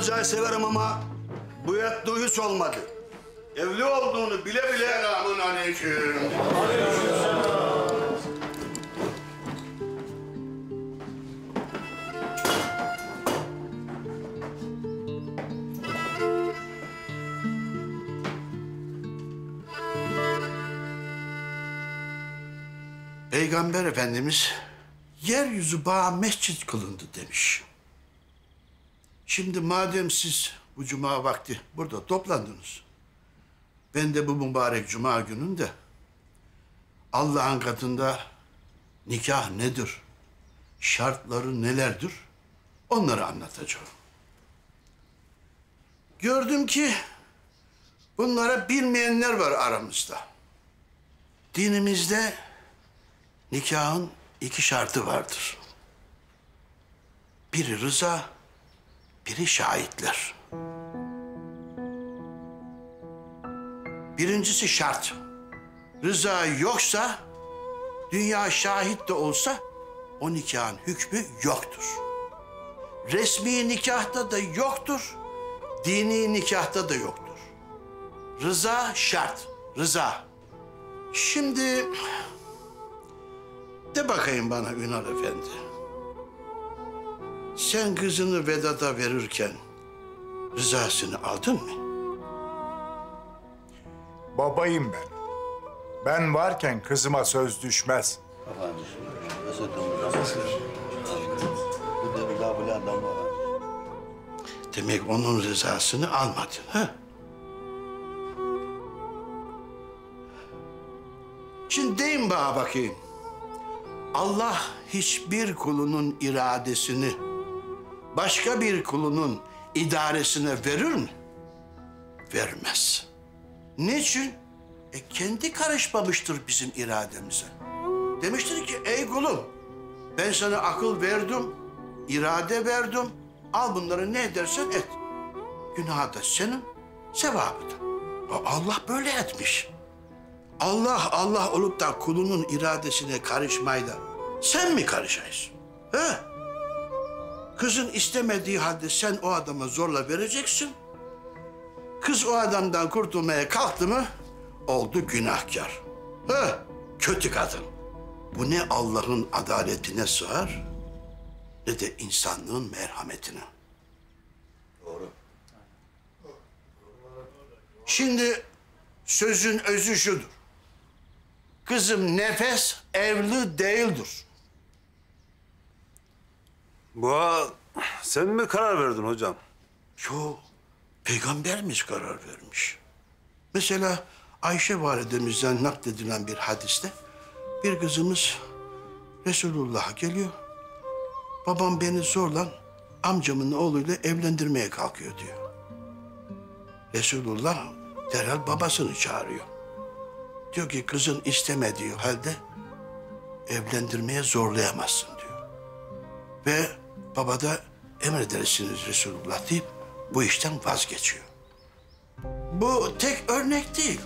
kocayı severim ama bu yattığı hiç olmadı. Evli olduğunu bile bile... Selamun aleyküm. Peygamber Efendimiz yeryüzü bağ mescit kılındı demiş. Şimdi madem siz bu cuma vakti burada toplandınız. Ben de bu mübarek cuma gününde Allah'ın katında nikah nedir? Şartları nelerdir? Onları anlatacağım. Gördüm ki bunlara bilmeyenler var aramızda. Dinimizde nikahın iki şartı vardır. Biri rıza, biri şahitler. Birincisi şart. Rıza yoksa, dünya şahit de olsa o nikahın hükmü yoktur. Resmi nikahta da yoktur, dini nikahta da yoktur. Rıza şart, rıza. Şimdi de bakayım bana Ünal Efendi. Sen kızını Vedat'a verirken rızasını aldın mı? Babayım ben. Ben varken kızıma söz düşmez. Demek onun rızasını almadın ha? Şimdi deyin bana bakayım. Allah hiçbir kulunun iradesini başka bir kulunun idaresine verir mi? Vermez. Niçin? E kendi karışmamıştır bizim irademize. Demiştir ki ey kulum ben sana akıl verdim, irade verdim. Al bunları ne edersen et. Günah da senin, sevabı da. Allah böyle etmiş. Allah Allah olup da kulunun iradesine karışmayı da sen mi karışaysın? He? Kızın istemediği halde sen o adama zorla vereceksin. Kız o adamdan kurtulmaya kalktı mı oldu günahkar. He? Kötü kadın. Bu ne Allah'ın adaletine sığar ne de insanlığın merhametine. Doğru. Şimdi sözün özü şudur. Kızım nefes evli değildir. Bu sen mi karar verdin hocam? Yo, peygamberimiz karar vermiş. Mesela Ayşe validemizden nakledilen bir hadiste bir kızımız Resulullah'a geliyor. Babam beni zorla amcamın oğluyla evlendirmeye kalkıyor diyor. Resulullah derhal babasını çağırıyor. Diyor ki kızın istemediği halde evlendirmeye zorlayamazsın diyor. Ve baba da emredersiniz Resulullah deyip bu işten vazgeçiyor. Bu tek örnek değil.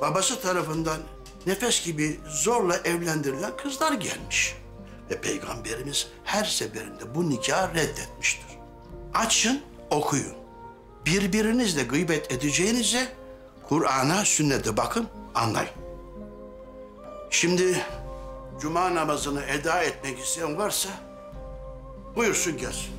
Babası tarafından nefes gibi zorla evlendirilen kızlar gelmiş. Ve Peygamberimiz her seferinde bu nikahı reddetmiştir. Açın, okuyun. Birbirinizle gıybet edeceğinize Kur'an'a, sünnete bakın, anlayın. Şimdi cuma namazını eda etmek isteyen varsa buyursun gelsin.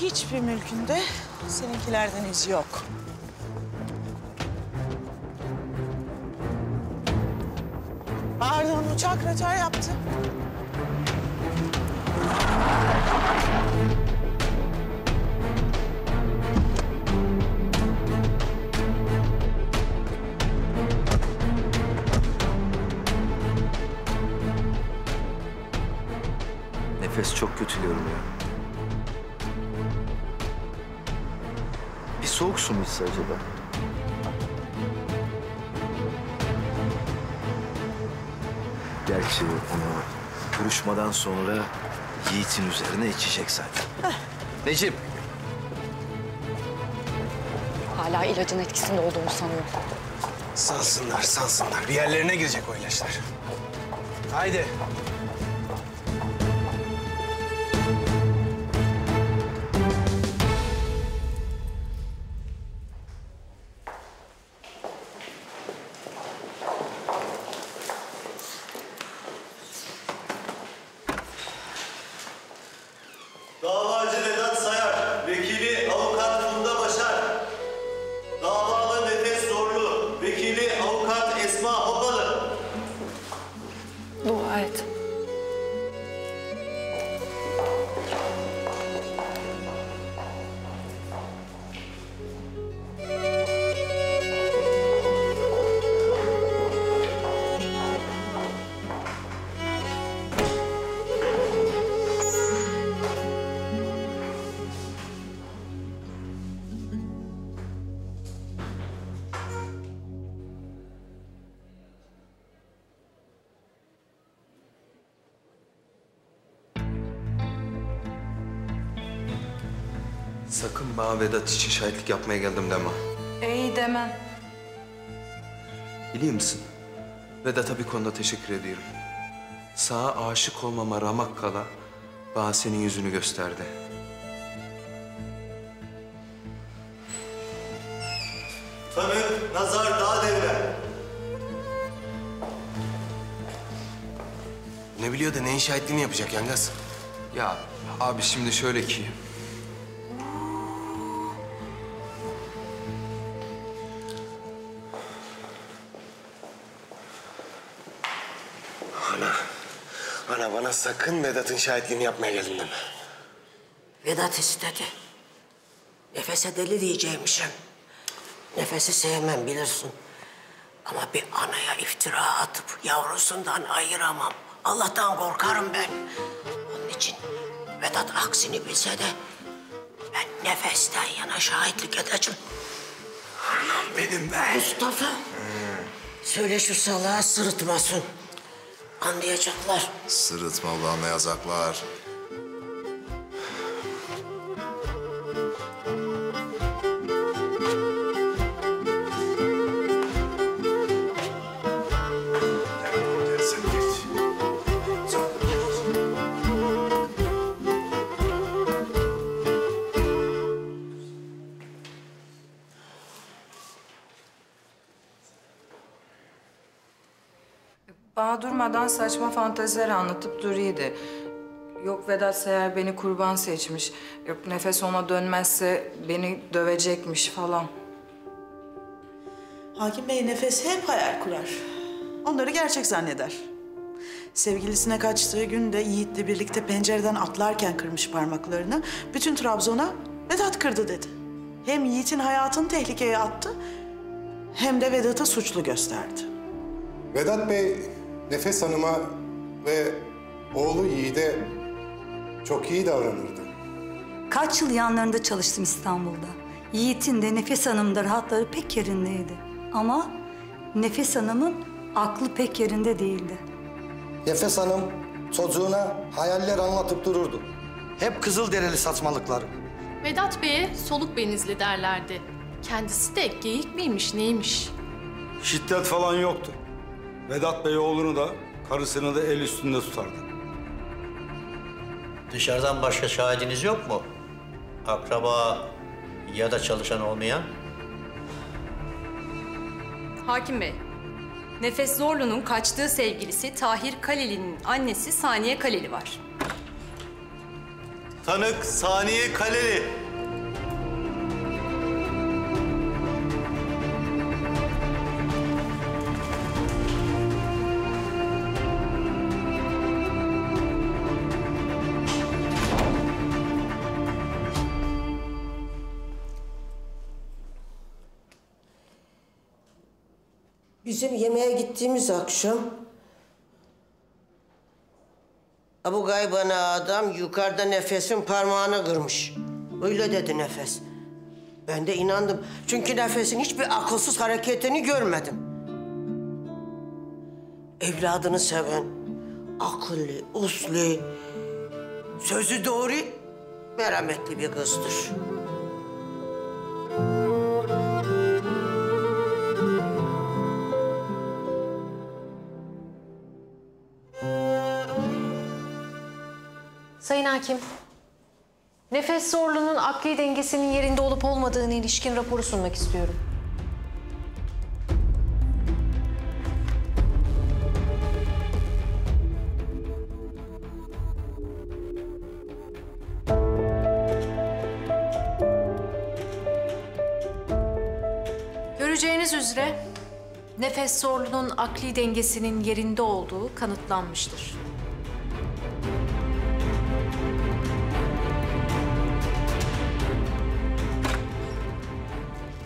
Hiçbir mülkünde seninkilerden iz yok. Pardon, uçak rötar yaptı. Acaba? Gerçi onu duruşmadan sonra Yiğit'in üzerine içecek zaten. Necip, Hala ilacın etkisinde olduğunu sanıyor. Sansınlar, sansınlar. Bir yerlerine girecek o ilaçlar. Haydi. Vedat için şahitlik yapmaya geldim deme. İyi demem. Biliyor musun? Vedat'a bir konuda teşekkür ediyorum. Sağa aşık olmama ramak kala bana senin yüzünü gösterdi. Tanık Nazar Dağdeviren. Ne biliyor da neyin şahitliğini yapacak Yangaz? Ya abi şimdi şöyle ki... sakın Vedat'ın şahitliğini yapmaya gelin deme. Vedat istedi. Nefese deli diyeceğimmişim. Nefesi sevmem bilirsin. Ama bir anaya iftira atıp yavrusundan ayıramam. Allah'tan korkarım ben. Onun için Vedat aksini bilse de ben nefesten yana şahitlik edeceğim. Anam benim be. Mustafa. Söyle şu salağa sırıtmasın. Anlayacaklar. Sırıtma ulan ne durmadan saçma fanteziler anlatıp duruyordu. Yok Vedat Seher beni kurban seçmiş. Yok nefes ona dönmezse beni dövecekmiş falan. Hakim Bey nefes hep hayal kurar. Onları gerçek zanneder. Sevgilisine kaçtığı gün de Yiğit'le birlikte pencereden atlarken kırmış parmaklarını. Bütün Trabzon'a Vedat kırdı dedi. Hem Yiğit'in hayatını tehlikeye attı hem de Vedat'ı suçlu gösterdi. Vedat Bey, Nefes Hanım'a ve oğlu Yiğit'e çok iyi davranırdı. Kaç yıl yanlarında çalıştım İstanbul'da. Yiğit'in de Nefes Hanım'ın da rahatları pek yerindeydi. Ama Nefes Hanım'ın aklı pek yerinde değildi. Nefes Hanım çocuğuna hayaller anlatıp dururdu. Hep Kızılderili saçmalıkları. Vedat Bey'e soluk benizli derlerdi. Kendisi de geyik miymiş neymiş? Şiddet falan yoktu. Vedat Bey oğlunu da karısını da el üstünde tutardı. Dışarıdan başka şahidiniz yok mu? Akraba ya da çalışan olmayan? Hakim Bey, Nefes Zorlu'nun kaçtığı sevgilisi Tahir Kaleli'nin annesi Saniye Kaleli var. Tanık Saniye Kaleli. Bizim yemeğe gittiğimiz akşam... Bu gaybana adam yukarıda nefesin parmağını kırmış. Öyle dedi nefes. Ben de inandım. Çünkü Nefes'in hiçbir akılsız hareketini görmedim. Evladını seven, akıllı, uslu, sözü doğru, merhametli bir kızdır. Sayın Hakim, Nefes Zorlu'nun akli dengesinin yerinde olup olmadığını ilişkin raporu sunmak istiyorum. Göreceğiniz üzere Nefes Zorlu'nun akli dengesinin yerinde olduğu kanıtlanmıştır.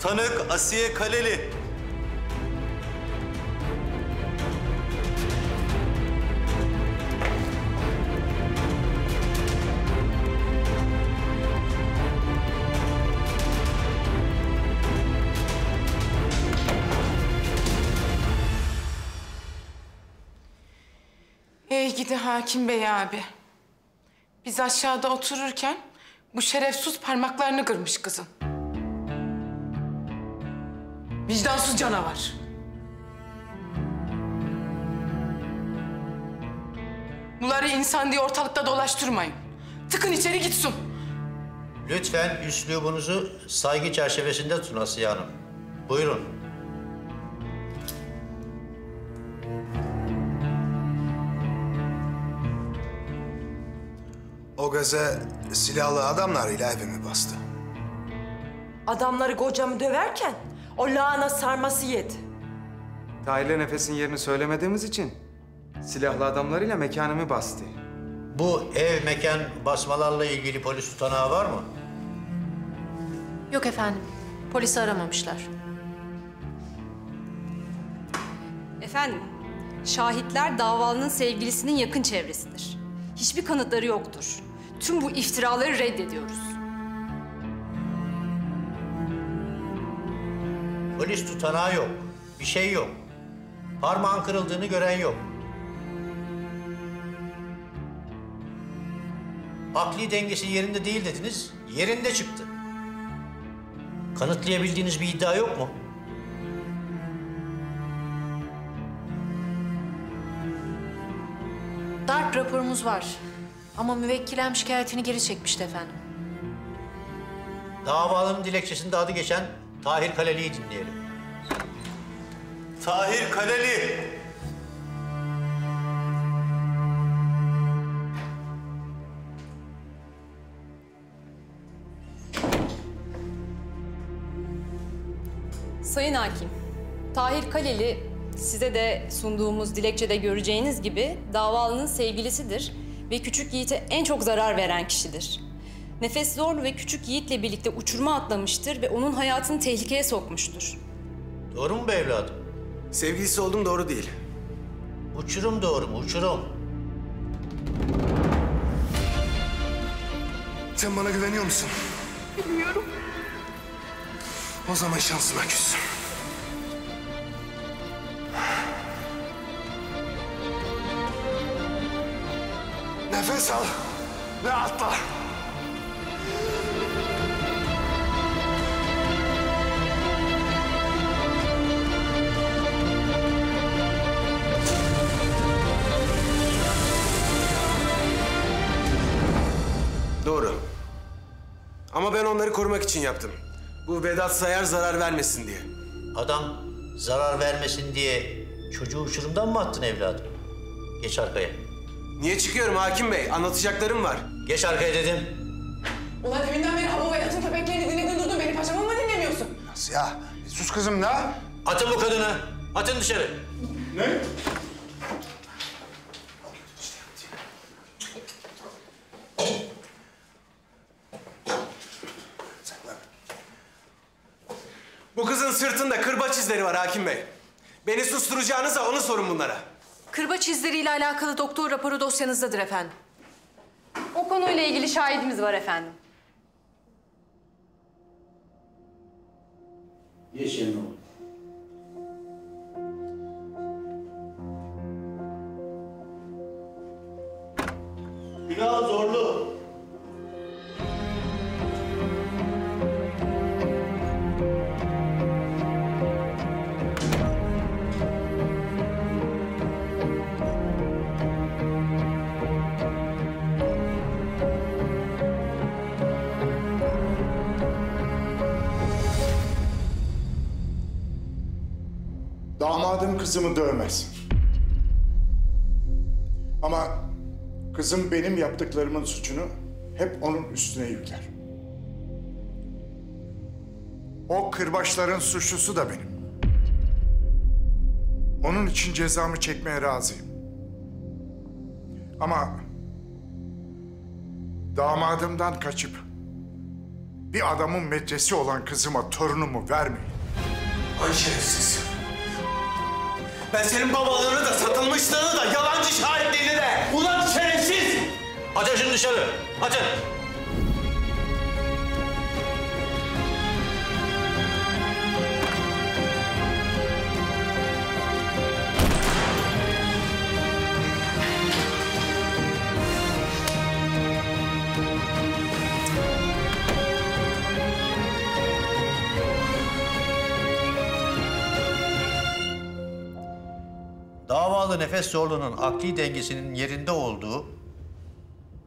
Tanık Asiye Kaleli. Ey gidi hakim bey abi. Biz aşağıda otururken bu şerefsiz parmaklarını kırmış kızın. Vicdansız canavar. Bunları insan diye ortalıkta dolaştırmayın. Tıkın içeri gitsin. Lütfen üslubunuzu saygı çerçevesinde tutun Asiye Hanım. Buyurun. O gaza silahlı adamlarıyla evimi bastı. Adamları kocamı döverken o lahana sarması yedi. Tahir'le Nefes'in yerini söylemediğimiz için silahlı adamlarıyla mekanımı bastı. Bu ev mekan basmalarla ilgili polis tutanağı var mı? Yok efendim, polisi aramamışlar. Efendim, şahitler davalının sevgilisinin yakın çevresidir. Hiçbir kanıtları yoktur. Tüm bu iftiraları reddediyoruz. Polis tutanağı yok. Bir şey yok. Parmağın kırıldığını gören yok. Akli dengesi yerinde değil dediniz, yerinde çıktı. Kanıtlayabildiğiniz bir iddia yok mu? Darp raporumuz var. Ama müvekkilem şikayetini geri çekmişti efendim. Davanın dilekçesinde adı geçen Tahir Kaleli'yi dinleyelim. Tahir Kaleli. Sayın Hakim, Tahir Kaleli size de sunduğumuz dilekçede göreceğiniz gibi davalının sevgilisidir ve Küçük Yiğit'e en çok zarar veren kişidir. Nefes Zorlu ve Küçük Yiğit'le birlikte uçuruma atlamıştır ve onun hayatını tehlikeye sokmuştur. Doğru mu be evladım? Sevgilisi oldum doğru değil. Uçurum doğru mu? Uçurum. Sen bana güveniyor musun? Bilmiyorum. O zaman şansına küs. Nefes al ve atla. Ama ben onları korumak için yaptım. Bu Vedat Sayar zarar vermesin diye. Adam zarar vermesin diye çocuğu uçurumdan mı attın evladım? Geç arkaya. Niye çıkıyorum hakim bey? Anlatacaklarım var. Geç arkaya dedim. Ulan deminden beri hava ve atın köpeklerini dinledin durdun. Beni paşamı mı dinlemiyorsun? Ya sus kızım ne? Atın bu kadını. Atın dışarı. Ne? Kızın sırtında kırbaç izleri var hakim bey. Beni susturacağınıza onu sorun bunlara. Kırbaç izleriyle alakalı doktor raporu dosyanızdadır efendim. O konuyla ilgili şahidimiz var efendim. Yerine oğlum. Ünal Zorlu. Damadım kızımı dövmez. Ama kızım benim yaptıklarımın suçunu hep onun üstüne yükler. O kırbaçların suçlusu da benim. Onun için cezamı çekmeye razıyım. Ama damadımdan kaçıp bir adamın metresi olan kızıma torunumu vermeyin. Ay şerefsiz. Ben senin babalığını da satılmışlığını da yalancı şahitliğini de. Ulan şerefsiz! Atın şunu dışarı. Atın. Davalı Nefes Zorlu'nun akli dengesinin yerinde olduğu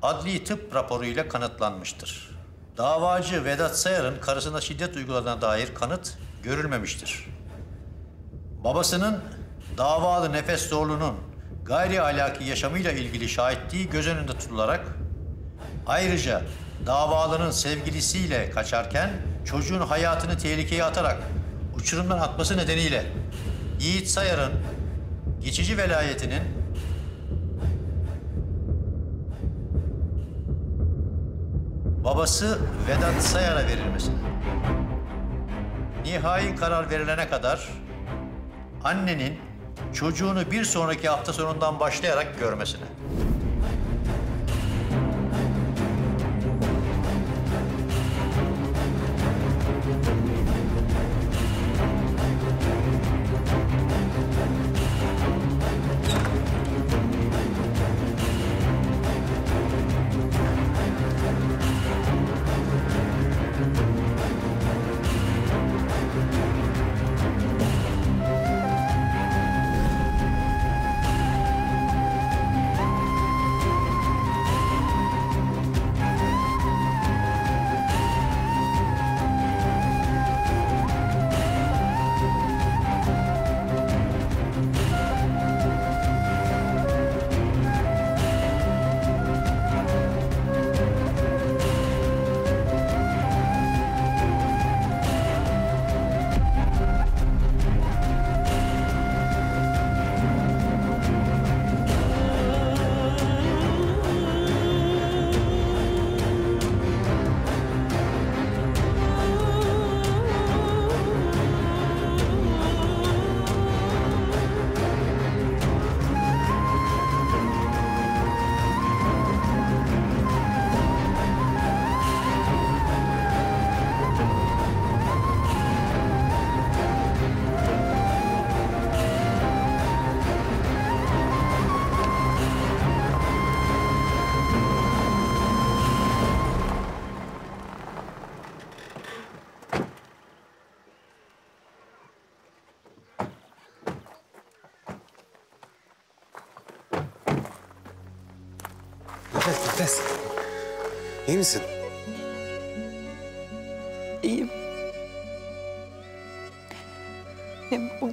adli tıp raporuyla kanıtlanmıştır. Davacı Vedat Sayar'ın karısına şiddet uyguladığına dair kanıt görülmemiştir. Babasının davalı Nefes Zorlu'nun gayri ahlaki yaşamıyla ilgili şahitliği göz önünde tutularak ayrıca davalının sevgilisiyle kaçarken çocuğun hayatını tehlikeye atarak uçurumdan atması nedeniyle Yiğit Sayar'ın geçici velayetinin babası Vedat Sayar'a verilmesini. Nihai karar verilene kadar annenin çocuğunu bir sonraki hafta sonundan başlayarak görmesine.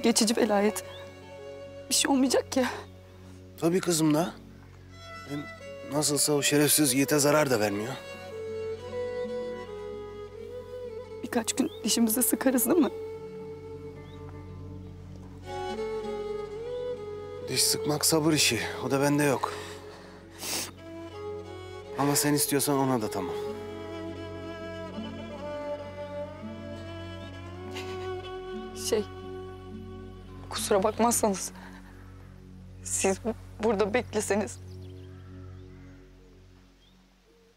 Geçici velayet. Bir şey olmayacak ya. Tabii kızım da. Hem nasılsa o şerefsiz Yiğit'e zarar da vermiyor. Birkaç gün dişimizi sıkarız değil mi? Diş sıkmak sabır işi. O da bende yok. Ama sen istiyorsan ona da tamam. kusura bakmazsanız. Siz burada bekleseniz.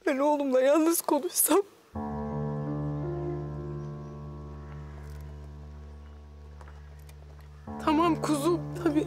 Ben oğlumla yalnız konuşsam. Tamam kuzum tabii.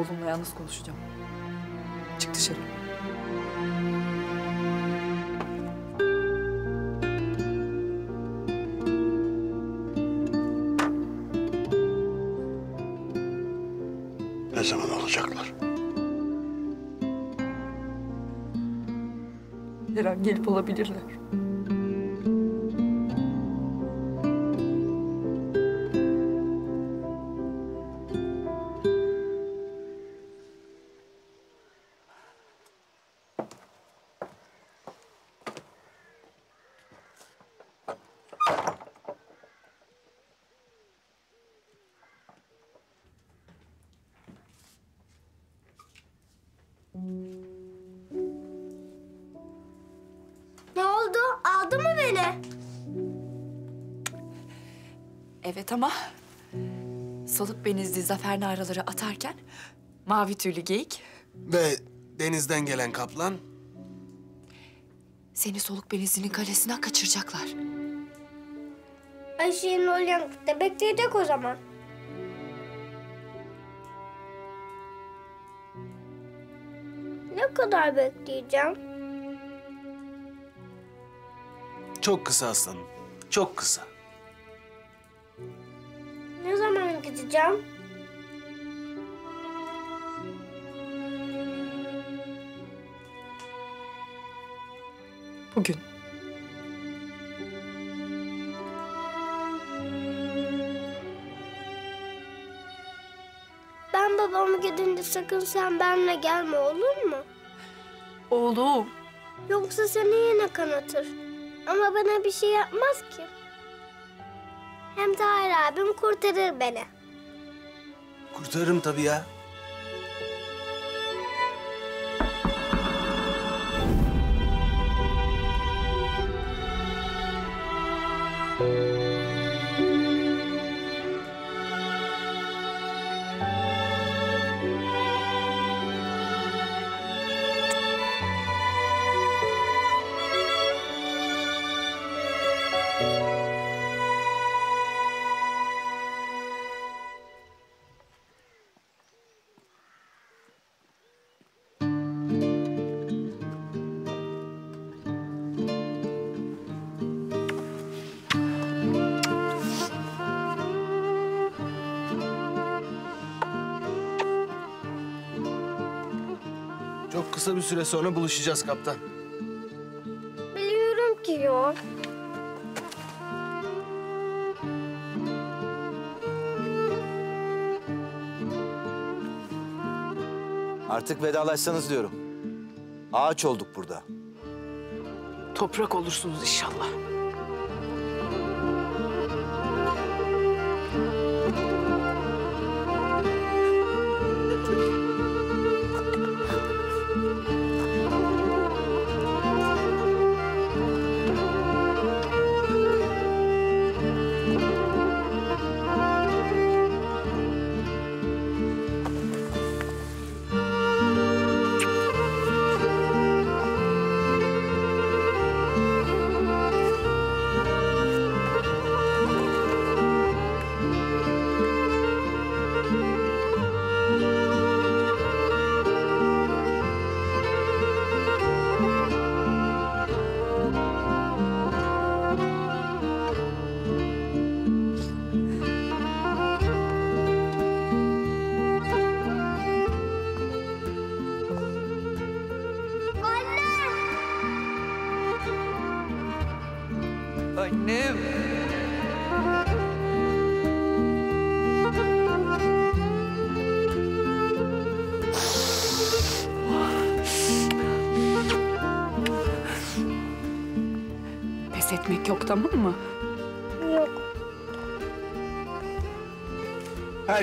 Oğlumla yalnız konuşacağım. Çık dışarı. Ne zaman olacaklar? Her an gelip olabilirler. Ne oldu? Aldı mı beni? Evet ama soluk benizli zafer naraları atarken mavi tüylü geyik Ve denizden gelen kaplan seni soluk benizlinin kalesinden kaçıracaklar. Ayşe'nin Olyankıt'ta bekleyecek o zaman. Kadar bekleyeceğim? çok kısa aslanım. Çok kısa. Ne zaman gideceğim? Bugün. Ben babamı gidince sakın sen benimle gelme olur mu? Oğlum. Yoksa seni yine kanatır. Ama bana bir şey yapmaz ki. Hem Tahir abim kurtarır beni. Kurtarırım tabii ya. Kısa bir süre sonra buluşacağız kaptan. Biliyorum ki yok. Artık vedalaşsanız diyorum. Ağaç olduk burada. Toprak olursunuz inşallah.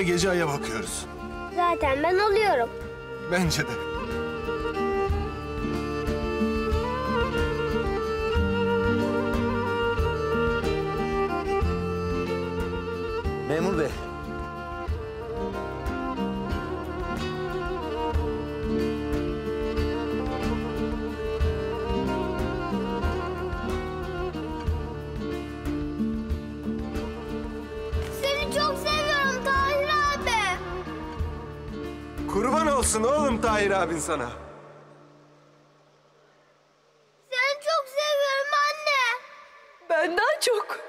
gece aya bakıyoruz. Zaten ben alıyorum. Bence de. abin sana. Seni çok seviyorum anne. Benden çok.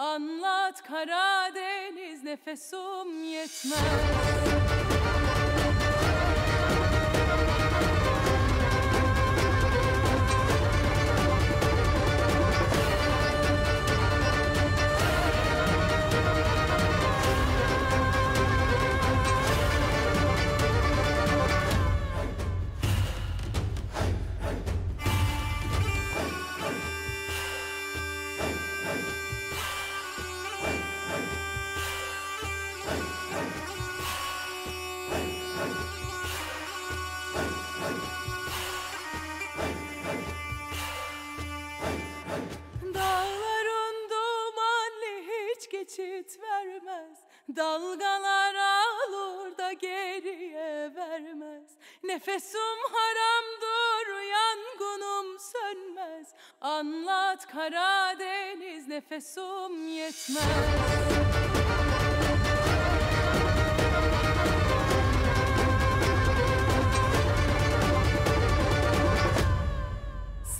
Anlat Karadeniz nefesum yetmez. geçit vermez. Dalgalar alır da geriye vermez. Nefesum haramdır yangınım sönmez. Anlat Karadeniz nefesum yetmez.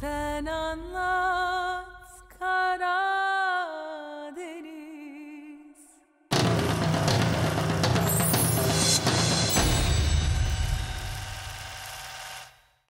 Sen anlat karar.